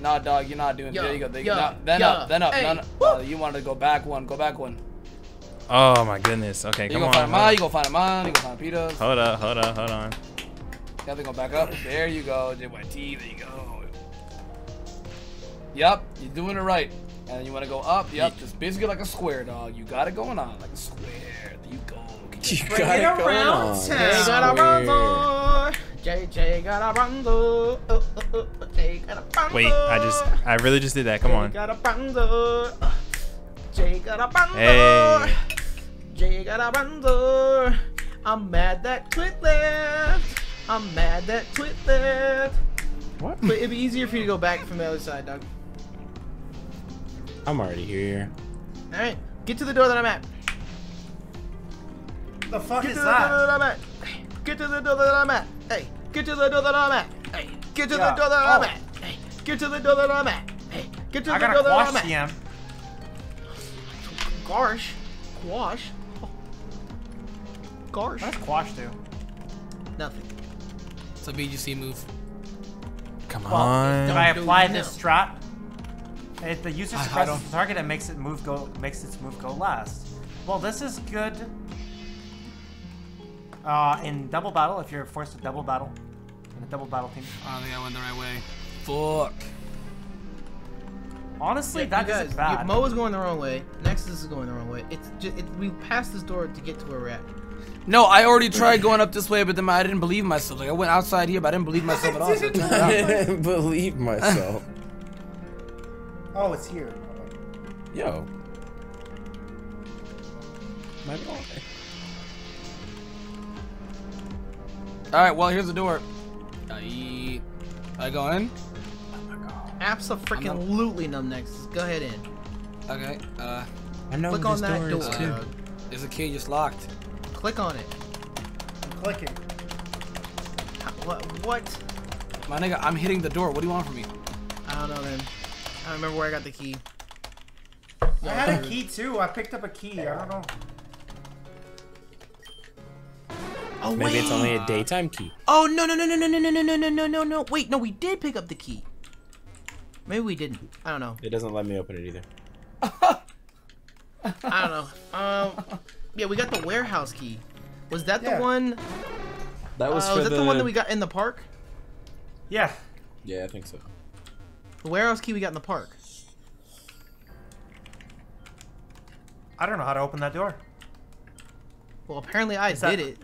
Nah, dog, you're not doing. Yo, there you go. There you yo, go. No, then yo, up. Then up. hey, no, no. Uh, you wanted to go back one. Go back one. Oh my goodness. Okay, You come go on. find a hold mine. You go find a mine. You go find a Peter's. Hold up, hold up, hold on. You have to go back up. There you go. JYT. There you go. Yep, you're doing it right. And you want to go up. Yep, just basically like a square, dog. You got it going on like a square. There you Bring got it it going around on. town. Jay got a Square. bronzo. Jay got a bronzo. Uh, uh, Jay got a bronzo. Wait, I just, I really just did that. Come Jay on. got a bronzo. Uh, Jay got a bronzo. Hey. Jay got a bronzo. I'm mad that Twit left. I'm mad that Twit left. What? But it'd be easier for you to go back from the other side, Doug. I'm already here. All right, get to the door that I'm at. The fuck Get is to the door that? that I'm at. Get to the door that I'm at. Hey, get to the door that I'm at. Hey, get to the Yeah. door that I'm Oh. at. Hey, get to the door that I'm at. Hey, get to I the got door that I'm quash at. TM. Garsh, quash. Oh. Garsh. What does quash do? Nothing. It's a VGC move. Come on. Did on. I do apply no. this strat? If the user I- I suppresses the target, it makes it move go makes its move go last. Well, this is good. Uh, in double battle, if you're forced to double battle, in a double battle team. I don't think I went the right way. Fuck. Honestly, Yeah, that you isn't guys, bad. Mo is going the wrong way. Nexus is going the wrong way. It's just it, we passed this door to get to where we're at. No, I already tried going up this way, but then I didn't believe myself. Like I went outside here, but I didn't believe myself at all. So I turned I around. didn't believe myself. oh, it's here. Yo. My boy. All right, well here's the door. I, I go in. Absolutely no Nexus. Go ahead in. Okay. Uh, I know Click this on that door. is uh, too. there's a key just locked. Click on it. I'm clicking. What? What? My nigga, I'm hitting the door. What do you want from me? I don't know, man. I don't remember where I got the key. I had a key too. I picked up a key. I don't know. Oh wait. Maybe it's only a daytime key. Oh no no no no no no no no no no no no no. Wait, no, we did pick up the key. Maybe we didn't. I don't know. It doesn't let me open it either. I don't know. Um, yeah, we got the warehouse key. Was that the one? That was. Uh, was was that the... the one that we got in the park? Yeah. Yeah, I think so. The warehouse key we got in the park. I don't know how to open that door. Well, apparently I Is that- did it.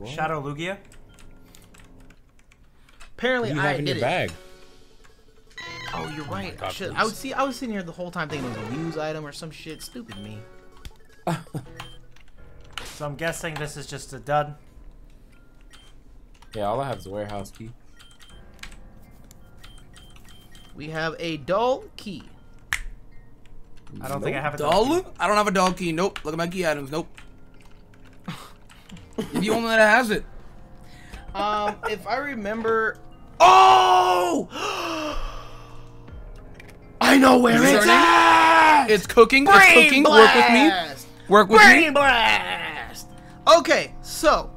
What? Shadow Lugia. Apparently you I have in did your it. bag? Oh, you're oh right. I God, should. I would see. I was sitting here the whole time thinking it was a use item or some shit. Stupid me. So I'm guessing this is just a dud. Yeah, all I have is a warehouse key. We have a dull key. I don't think I have a Doll? I don't have a dog key. Nope. Look at my key items. Nope. You're the only one that has it. Um, if I remember, Oh! I know where it's at. It's cooking. It's Brain cooking. Work with me. Work with Brain me. blast. Okay, so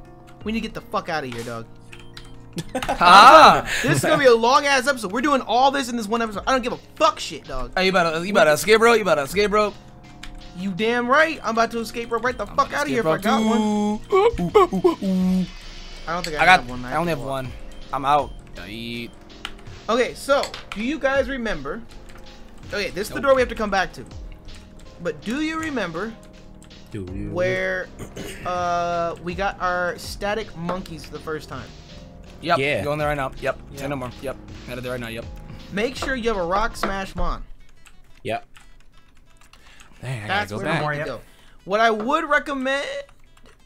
we need to get the fuck out of here, dog. Ah! This is gonna be a long ass episode. We're doing all this in this one episode. I don't give a fuck shit, dog. Hey, you better, you better escape, bro. You better escape, bro. You damn right. I'm about to escape right the fuck out of here if I got bro. one. I don't think I, I got. have one. I only have one. I'm out. Yeet. Okay, so do you guys remember? Okay, this is the door we have to come back to. But do you remember Do you? where uh we got our static monkeys the first time? Yep. Yeah. Going there right now. Yep. Say no more. Yep. Out of there right now. Yep. Make sure you have a rock smash mon. Yep. Dang, I That's gotta go where we back. need to Yep. go. What I would recommend.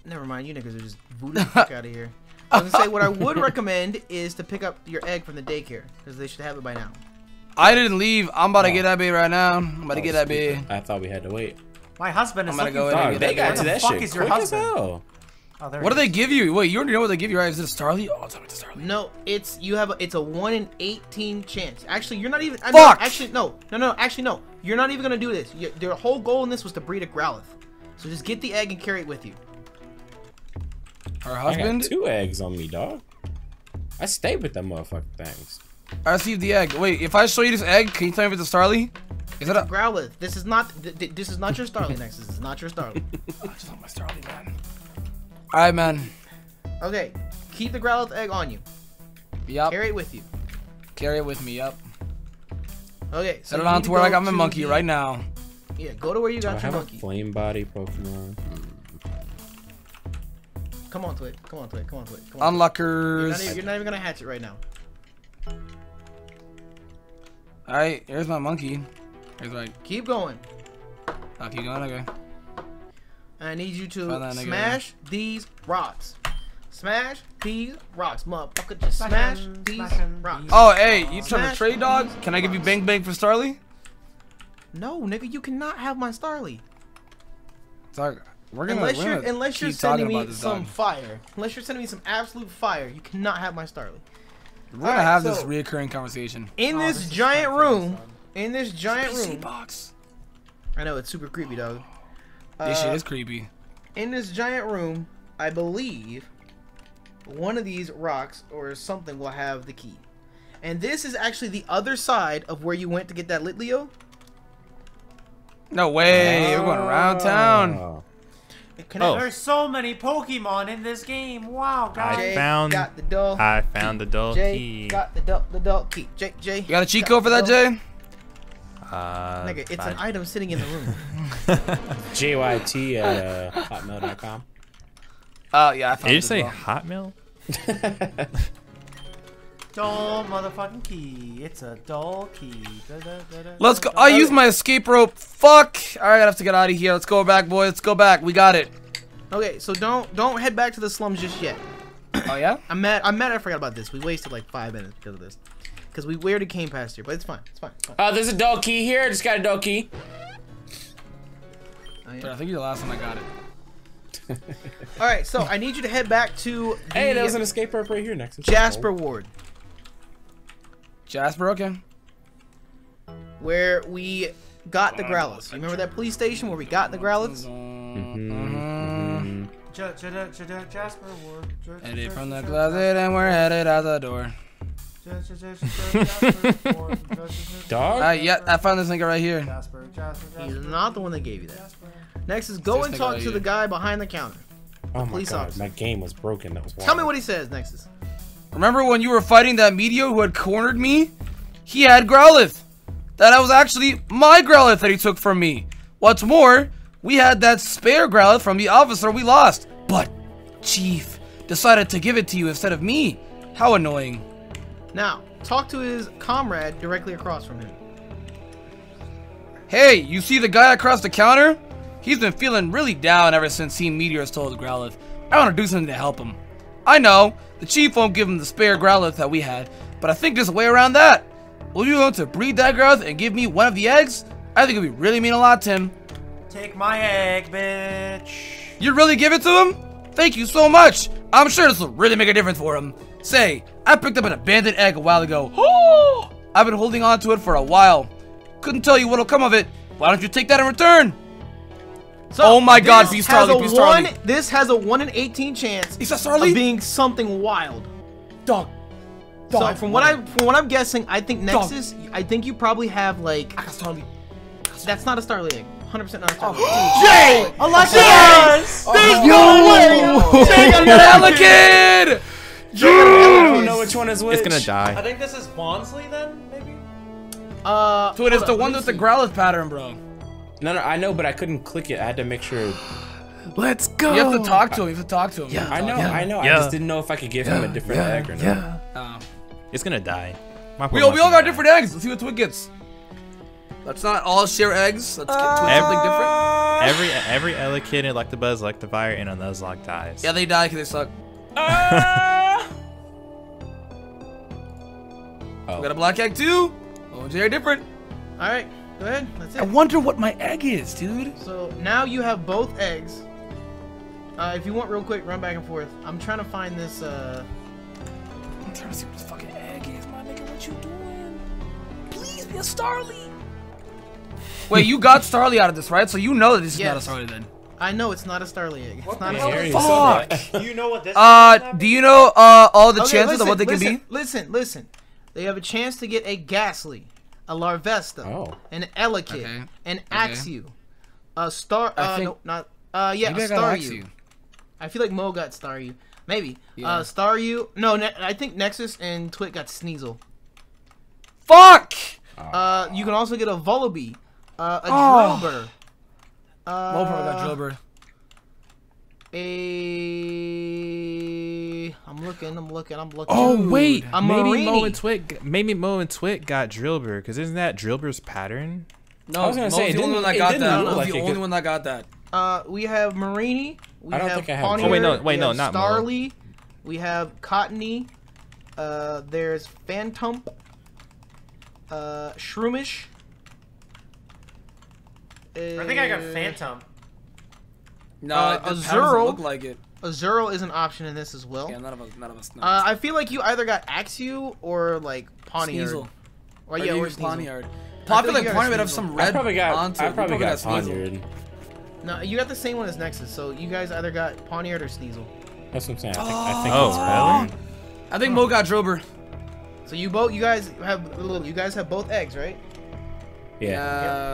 Never mind, you niggas are just booted the fuck out of here. I was gonna say what I would recommend is to pick up your egg from the daycare because they should have it by now. I didn't leave. I'm about to Oh. get that bit right now. I'm about to get that bit. I thought we had to wait. My husband is I'm gonna looking go for in and get they got to that the fuck shit is your quick as husband? hell. Oh, there What do they give you? Wait, you already know what they give you, right? Is it a Starly? Oh, tell me it's a Starly. No, it's you have a, it's a one in eighteen chance. Actually, you're not even. I Fuck! No, actually, no, no, no. Actually, no. You're not even gonna do this. You, their whole goal in this was to breed a Growlithe. So just get the egg and carry it with you. Her I got husband. two eggs on me, dog. I stay with them motherfucking things. I received the egg. Wait, if I show you this egg, can you tell me if it's a Starly? Is it a? Growlithe. This is not. Th- th- this is not your Starly Nexus. This is not your Starly. I just want my Starly, man. All right, man. Okay, keep the Growlithe egg on you. Yep. Carry it with you. Carry it with me. Yep. Okay. So Set it on to where I got my monkey the- right now. Yeah, go to where you Do I got your have a monkey. flame body Pokemon? Come on Twit. Come on Twit. Come on Twit. Come on. to it. You're not, Unlockers. you're not even gonna hatch it right now. All right, here's my monkey. Here's my. Keep going. I'll keep going. Okay. I need you to that nigga. smash these rocks. Smash these rocks, motherfucker. Just Smash smash 'em, these smash 'em, rocks. Oh, hey, you trying to trade, dog? Can I give you bang bang for Starly? No, nigga, you cannot have my Starly. Dog, we're gonna, Unless we're you're gonna unless you're sending me some dog. fire. Unless you're sending me some absolute fire, you cannot have my Starly. We're gonna Alright, have this so- reoccurring conversation. In Oh, this, this giant room, this, son. in this giant PC room, box. I know it's super creepy, dog. This shit Uh, is creepy. in this giant room, I believe one of these rocks or something will have the key. And this is actually the other side of where you went to get that Litleo. No way. We're going around town. Oh. Oh. There's so many Pokemon in this game. Wow, guys. I Jay found- got the dull. I found the dull Jay key. got the dull, the dull key. Jay, Jay. You got a cheat code for that, Jay? Uh, Nigga, it's I- an item sitting in the room. JYT at uh, hotmail.com. Oh yeah, I found Did you say well. Hotmail? Dull motherfucking key. It's a dull key. Da, da, da, da, Let's go. da. I used my escape rope. Fuck. All right, I have to get out of here. Let's go back, boys. Let's go back. We got it. Okay, so don't don't head back to the slums just yet. Oh yeah. I'm mad. I'm mad. I forgot about this. We wasted like five minutes because of this. Because we already came past here, but it's fine. It's fine. It's fine. Uh, there's a dull key here. I just got a dull key. Oh, yeah. Dude, I think you're the last one I got it. All right, so I need you to head back to the Hey, there was an escape rope right here next. to Jasper Ward, Jasper, okay. where we got the Growlithe. You remember that police station where we got the Growlithe? Mm-hmm. Ja- ja- ja- ja- ja- Jasper Ward. Ja- ja- from the closet and we're headed out the door. Jasper Dog? Uh, yeah, I found this nigga right here. Jasper, Jasper, Jasper. He's not the one that gave you that. Next is go and talk to the guy behind the counter. Oh my police god, officer. my game was broken. That was wild. Tell me what he says, Nexus. Remember when you were fighting that Meteor who had cornered me? He had Growlithe. That was actually my Growlithe that he took from me. What's more, we had that spare Growlithe from the officer we lost. But Chief decided to give it to you instead of me. How annoying. Now, talk to his comrade directly across from him. Hey, you see the guy across the counter? He's been feeling really down ever since Team Meteor stole his Growlithe. I want to do something to help him. I know, the Chief won't give him the spare Growlithe that we had, but I think there's a way around that. Will you go to breed that Growlithe and give me one of the eggs? I think it would be really mean a lot Tim. Take my egg, bitch. You really give it to him? Thank you so much. I'm sure this will really make a difference for him. Say, I picked up an abandoned egg a while ago. I've been holding on to it for a while. Couldn't tell you what'll come of it. Why don't you take that in return? So, Oh my God, this Beast has Starly, a Beast Starly. one- This has a 1 in 18 chance Is that Starly? of being something wild. Dog. So Dog, from what I from what I'm guessing, I think Dog. Nexus, I think you probably have like I got Starly. that's not a Starly egg. 100% not a Starly Oh. egg. Jay! Alexis! There's no way! Jay got an Elekid! I don't know which one is which. It's gonna die. I think this is Bonsly then, maybe? Uh, Dude, it's hold the one with the see. Growlithe pattern, bro. No, no, I know, but I couldn't click it. I had to make sure. Let's go. You have to talk to him. You have to talk to him. Yeah. I know, Yeah. I know. I just didn't know if I could give him a different egg or not. Oh. It's gonna die. My We all, we all got die. different eggs. Let's see what Twit gets. Let's not all share eggs. Let's get Twit uh, something different. Every every Elekid, Electabuzz, Electivire, and a Nuzlocke dies. Yeah, they die because they suck. Oh. We got a black egg too. Oh, and Jay are different. All right, go ahead. That's I wonder what my egg is, dude. So now you have both eggs. Uh, if you want, real quick, run back and forth. I'm trying to find this. Uh, I'm trying to see what this fucking egg is, my nigga. What you doing? Please be a Starly. Wait, you got Starly out of this, right? So you know that this is not a Starly then. I know it's not a Starly egg. It's not a Starly. you egg. that. Fuck. Do you know what this Uh, is? do you know uh all the Okay, chances listen, of what they listen, can be? Listen, listen. They have a chance to get a Gastly, a Larvesta, Oh. an Elekid, Okay. an Axew, a Star. Uh, think- no, not. Uh, yeah, Maybe a I got Staryu. Axew. I feel like Mo got Staryu. Maybe. Yeah. Uh, Staryu. No, ne- I think Nexus and Twit got Sneasel. Fuck! Uh, you can also get a Vullaby, uh, a Oh. Drilbur. Uh, Mo probably got Drilbur. A. I'm looking. I'm looking. I'm looking. Oh wait, a maybe Mo Mareanie. and Twit, maybe Mo and Twit got Drilbur, because isn't that Drilbur's pattern? No, I was gonna Mo's say, it the only didn't- one that got that. look like the it only one that got that. Uh, we have Mareanie. We I don't have think I have Pawniard, Oh, wait, no, wait, we no, have not Mo. Starly. We have Cottonee. Uh, there's Phantump. Uh, Shroomish. I think I got Phantump. No, Uh, it doesn't- a does it look like it. Azuro is an option in this as well. Yeah, none of us, none of us know. Uh, I feel like you either got Axew or like Pawniard. Sneasel. Or, Or yeah, you or use Sneasel. Pawniard. feel I feel like like you got a Pawniard would have Sneasel. some I red probably got. onto I probably got Sneasel. Pawniard. No, you got the same one as Nexus, so you guys either got Pawniard or Sneasel. That's what I'm saying. I think, I think Oh, it's really? I think Mo got Drilbur. So you both, you guys have, you guys have both eggs, right? Yeah.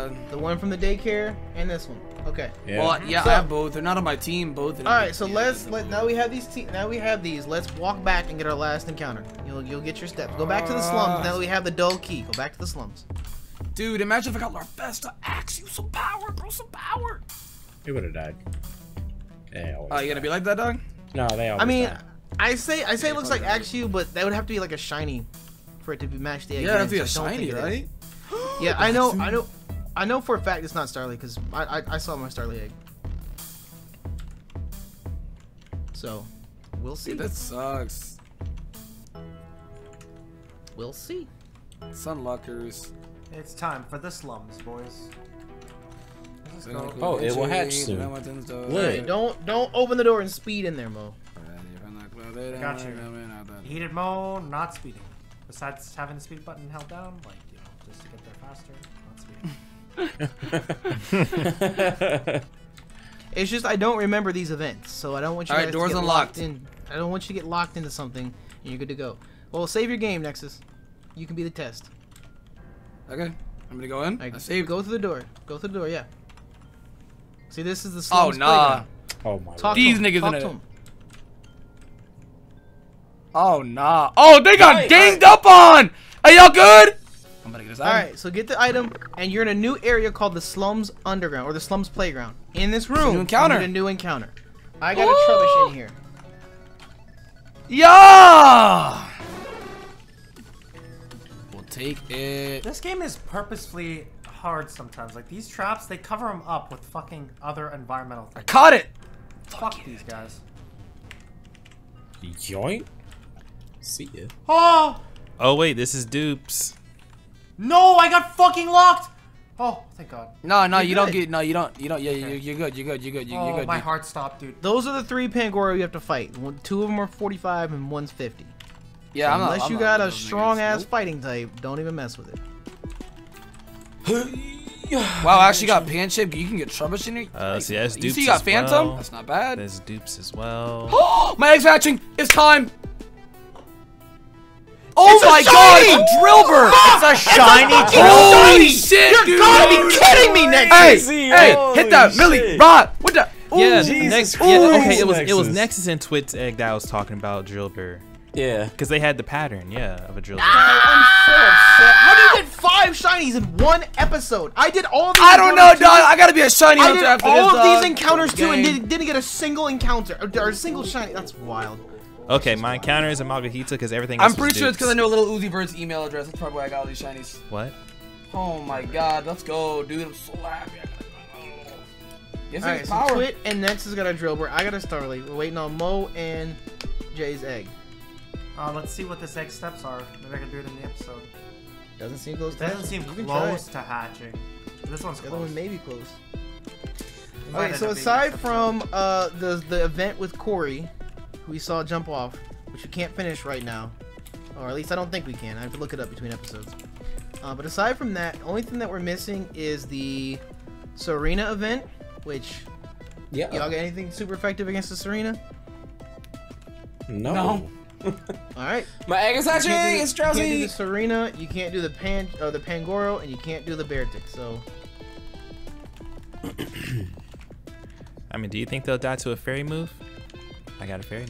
Yeah. The one from the daycare and this one. Okay. Yeah. Well, yeah, So- I have both. They're not on my team. Both. of. All right, so let's let now we have these te- now we have these. Let's walk back and get our last encounter. You'll you'll get your steps. Go back to the uh, slums. Now that we have the dull key, go back to the slums. Dude, imagine if I got Larvesta Axe. You some power, bro. Some power. He would have died. Yeah. Oh, you gonna be like that, dog? No, they always I mean, die. I say I say it looks like Axew, but that would have to be like a shiny for it to be matched. the egg. Yeah, that'd be a so I don't shiny, think it is. right? Yeah, I know, I know, I know for a fact it's not Starly because I, I I saw my Starly egg. So, we'll see. Dude, that sucks. We'll see. Sunlockers. It's time for the slums, boys. Let's go. Oh, it will hatch soon. Hey, don't don't open the door and speed in there, Mo. Got you. Heated mode, not speeding. Besides having the speed button held down, like, you know, just to get there faster, not speeding. It's just I don't remember these events, so I don't want you Alright, guys doors to get unlocked. locked in. I don't want you to get locked into something and you're good to go. Well, save your game, Nexus. You can be the test. Okay, I'm gonna go in. Like, I saved. Go through the door. Go through the door. Yeah. See, this is the Oh slums nah. playground. Oh my Talk god. These to niggas Talk in to it. Oh nah. Oh, they got Right, ganged up on. Are y'all good? I'm gonna get this All right, so get the item, and you're in a new area called the Slums Underground or the Slums Playground. In this room, new encounter. a new encounter. I got a Trubbish in here. Yeah. We'll take it. This game is purposefully hard sometimes. Like, these traps, they cover them up with fucking other environmental things. Caught it. Fuck these guys. Yoink. See ya. Oh! Oh wait, this is dupes. No, I got fucking locked! Oh, thank God. No, no, You're you don't get. No, you don't. You don't. Yeah, you, you're good. You're good. You're good. You're, Oh, good. my you- heart stopped, dude. Those are the three Pangoro you have to fight. One, two of them are 45 and one's 50. Yeah, I'm not. Unless I'm you not got a strong ass Nope. fighting type, don't even mess with it. Wow, I actually got pan chip. You can get Trubbish in here. Uh, so yeah, it's you dupes see, you got Phantump. well. That's not bad. There's dupes as well. my egg's hatching. It's time. Oh It's my shiny! god, a drill Drilbur! It's a shiny Holy shit, You're dude! gotta be kidding me, Nexus! Hey, Crazy, hey, hit that, Millie, shit. Rod, what the? yeah, Ooh, Jesus next, Christ. yeah, okay, it was it was Nexus. Nexus and Twit's egg that I was talking about Drilbur. Yeah. Because they had the pattern, yeah, of a drill. Ah! Drilbur. I'm so upset. How do you get five shinies in one episode? I did all these. I don't know, dog. I gotta be a shiny I hunter did after all this, of dog. these encounters too, and Gang. did, didn't get a single encounter or, or a single shiny. That's wild. Okay, my encounter is a Malgahita because everything I'm pretty sure it's because I dupes. know Lil Uzi Vert's email address. That's probably why I got all these shinies. What? Oh my god, let's go, dude. I'm so happy. I gotta go. Yes, All right, it's so power. Twit and Nexus got a Drilbur. I got a Starly. We're waiting on Mo and Jay's egg. Uh, let's see what the egg steps are. Maybe I can do it in the episode. Doesn't seem close. It to doesn't seem hatching. You can try close to hatching. This one's The other one may be close. It might Okay, end so aside from uh, the the event with Corey, who we saw jump off, which we can't finish right now, or at least I don't think we can. I have to look it up between episodes. Uh, but aside from that, only thing that we're missing is the Serena event, which Yeah. y'all got anything super effective against the Serena? no. No. All right. My egg is You hatching. can't do the- It's You can't do the Serena. You can't do the Pan or the Pangoro, and you can't do the Beartic. So I mean, do you think they'll die to a fairy move? I got a fairy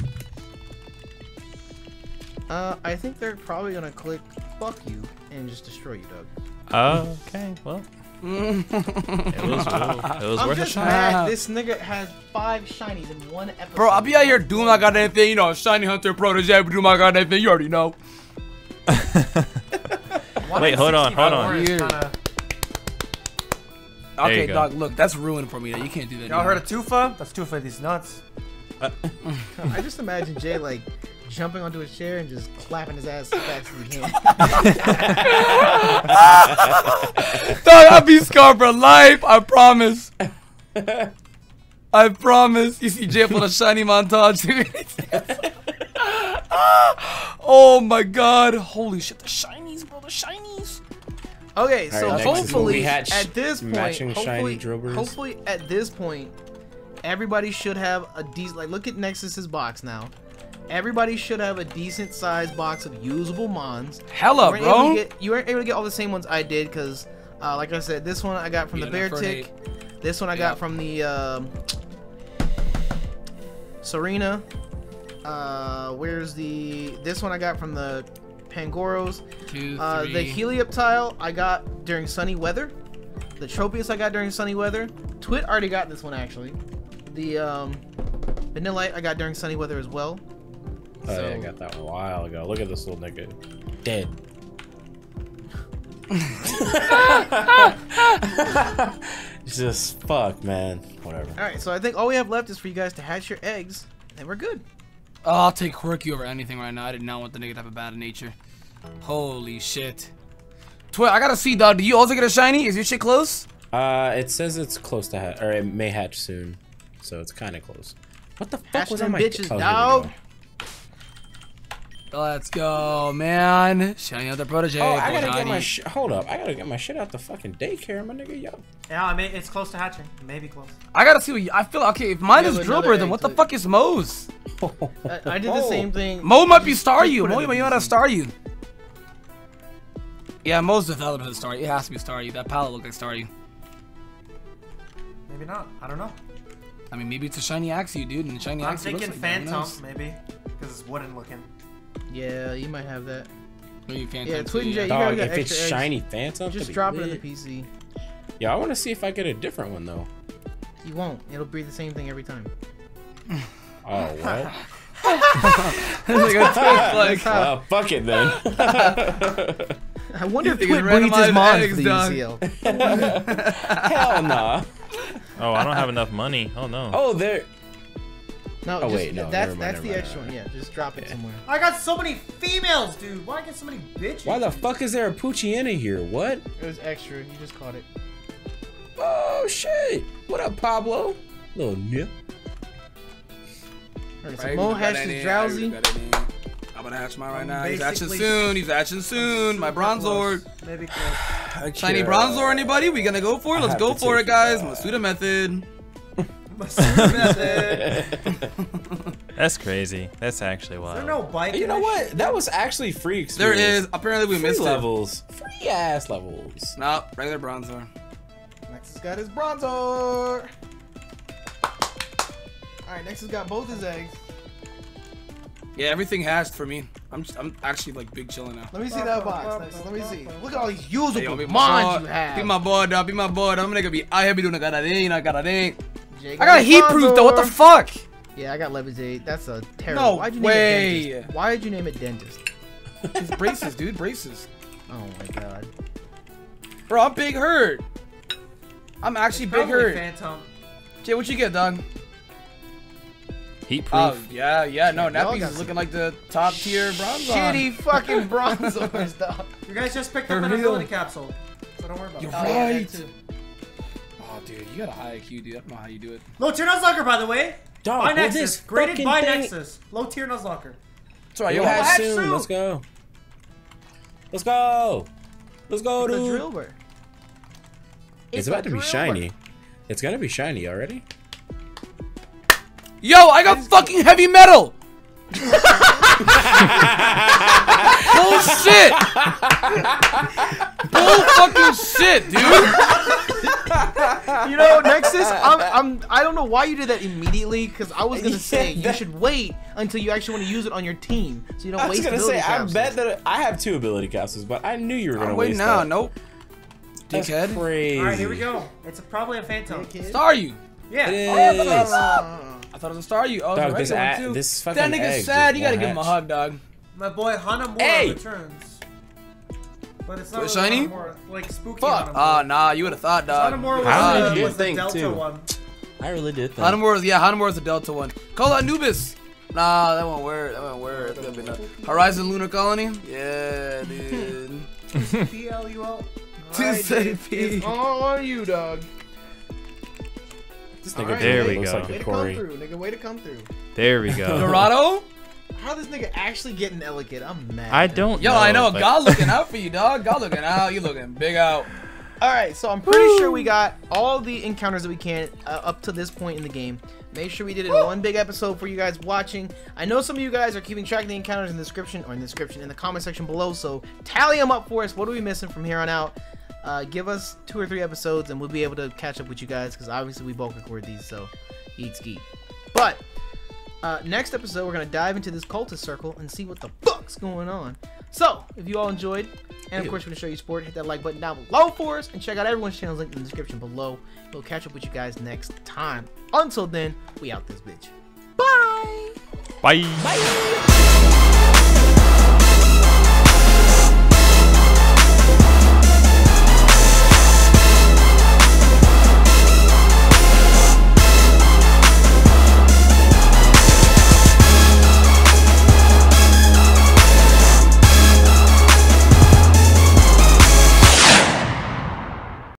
uh, I think they're probably gonna click "fuck you" and just destroy you, Doug. Oh, okay. Well, it was, it was I'm worth a just shot. mad this nigga has five shinies in one episode. Bro, I'll be out here doing my goddamn thing, you know, shiny hunter protege, do my goddamn thing, you already know. Wait, hold on, hold on. kinda- Okay, dog, look, that's ruined for me. You can't do that. Y'all heard of Tufa? That's Tufa these nuts. I just imagine Jay like jumping onto his chair and just clapping his ass as fast as he can. Dog, I'll be scarred for life. I promise. I promise. You see Jay on a shiny montage, dude. oh my god. Holy shit, the shinies, bro. The shinies. Okay, so Alright, hopefully at this point, matching shiny hopefully, hopefully at this point, everybody should have a decent. Like, look at Nexus's box now. Everybody should have a decent sized box of usable mons. Hella, you bro. get- you weren't able to get all the same ones I did because, uh, like I said, this one I got from the Beartic. This one I Yeah. got from the um, Serena. Uh, where's the? This one I got from the Pangoros. Two, Uh, the. Helioptile I got during sunny weather. The Tropius I got during sunny weather. Twit already got this one actually. The um, Vanillite I got during sunny weather as well. Oh, yeah, I got that one a while ago. Look at this little nigga. Dead. Just fuck, man. Whatever. All right, so I think all we have left is for you guys to hatch your eggs, and we're good. Oh, I'll take quirky over anything right now. I did not want the nigga to have a bad nature. Holy shit. Twit, I gotta see, dog. Do you also get a shiny? Is your shit close? Uh, it says it's close to hatch, or it may hatch soon, so it's kind of close. What the fuck Hatch was them on my bitches, oh, dog. go. Let's go, man. Shiny other protege. Oh, I gotta shiny. get my sh hold up. I gotta get my shit out the fucking daycare, my nigga. Yo. Yeah, I mean, it's close to hatching. Maybe close. I gotta see what you, I feel. Okay, if mine is have another then what the fuck is Mo's? I, I did the same thing. Mo might be Just- Staryu. put it Mo might the not have Staryu. Yeah, Mo's developed as Staryu. It has to be Staryu. That palette looked like Staryu. Maybe not. I don't know. I mean, maybe it's a shiny Axew, dude, and the shiny I'm Axew looks thinking like Phantump, knows? maybe. Because it's wooden looking. Yeah, you might have that. Maybe Phantump. Yeah, too, Twin J, yeah. you gotta Dog, if it's extra eggs. shiny Phantump, Just that'd be drop it in the. PC. Yeah, I want to see if I get a different one though. You won't. It'll be the same thing every time. Oh, what? like, a like, uh, fuck it then. I wonder if You Twit think breeds his randomized mons eggs, for the dog. UCL. Hell nah. Oh, I don't have enough money. Oh no. Oh, there. No, Oh, just, wait, no, that's never mind, that's the mind, extra never one. Yeah, just drop it Yeah. somewhere. I got so many females, dude. Why I get so many bitches? Why the fuck is there a Poochyena here? What? It was extra. You just caught it. Oh shit! What up, Pablo? Little nip. Alright, so Right, Mo we got hatched that his in, Drowzee. We got that in. I'm gonna hatch mine right I'm now. He's hatching soon. He's hatching soon. My Super Bronzor. close. Maybe close. Shiny Bronzor, anybody? We gonna go for it? Let's go for it, guys. it, Masuda method. That's crazy. That's actually Is wild. there no bike? You know what? That was actually free There experience. is. Apparently, we free missed it. levels. Free ass levels. No, regular Bronzor. Next has got his Bronzor. Alright, next has got both his eggs. Yeah, everything has for me. I'm just, I'm actually like big chilling now. Let me see that box. Let me see. Look at all these Hey, yo, usable be my mons you have. Be my boy, dog. Be my boy. dog. I'm gonna be out here be doing a garading, a garading. Jay I got a heat proof though. What the fuck? Yeah, I got levitate. That's a terrible. No Why'd you way. name it dentist? Why did you name it dentist? It's braces, dude. Braces. Oh my god. Bro, I'm big hurt. I'm actually big hurt. Phantump. Jay, what you get, dog? Heat Oh, yeah, yeah. No, Y'all is looking like the top tier bronze. Shitty fucking Bronzors, dog. You guys just picked For up an real. ability capsule. So don't worry about You're it. Oh, yeah, Right. Oh, dude, you got a high IQ, dude. I don't know how you do it. Low tier Nuzlocke, by the way. Dog, by Nexus. this Graded fucking by thing- Nexus. Low tier Nuzlocke. That's right, Yo, yo. hatch hatch soon. soon. Let's go. Let's go. Let's go, It's a dude. drill bird. It's about to be shiny. bird. It's gonna be shiny already. Yo, I got fucking heavy metal. Bullshit. Bull fucking shit, dude. You know, Nexus, I'm, I'm, I don't know why you did that immediately, because I was gonna say Yeah, you should wait until you actually want to use it on your team, so you don't I was waste gonna ability say, I bet that I have two ability capsules, but I knew you were gonna I'm waiting waste now. that. Nope. That's Dickhead. crazy. Alright, here we go. It's probably a Phantump. Kid. Staryu. Yeah. It Oh, is. I thought it was a Staryu. Oh, Dog, it's this a regular one, too. this That fucking nigga's egg sad. You gotta won't give him a hug, dog. My boy Hanamura Hey! returns. But it's not really shiny? Hanamura, like spooky Fuck. Hanamura. Ah, nah. You would have thought, dog. Hanamura was, How the, did you was the think, Delta too? one. I really did think. Hanamura, yeah, Hanamura is the Delta one. Call out Anubis. Nah, that won't work. That won't work. It's gonna be no- Horizon Lunar Colony? Yeah, dude. PLUL. To say P. All on you, dog. This nigga right, There we looks go. like Way a to come through, nigga. Way to come through. There we go. Dorado? How this nigga actually getting elegant? I'm mad. I don't Yo, know. I know. but- God looking out for you, dog. God looking out. You looking big out. All right, so I'm pretty sure we got all the encounters that we can uh, up to this point in the game. Make sure we did it in one big episode for you guys watching. I know some of you guys are keeping track of the encounters in the description or in the description in the comment section below. So tally them up for us. What are we missing from here on out? Uh, give us two or three episodes, and we'll be able to catch up with you guys because obviously we both record these. So eat ski. But uh, next episode, we're gonna dive into this cultist circle and see what the fuck's going on. So, if you all enjoyed, and of course, we're gonna show you support, hit that like button down below for us, and check out everyone's channels linked in the description below. We'll catch up with you guys next time. Until then, we out this bitch. Bye. Bye.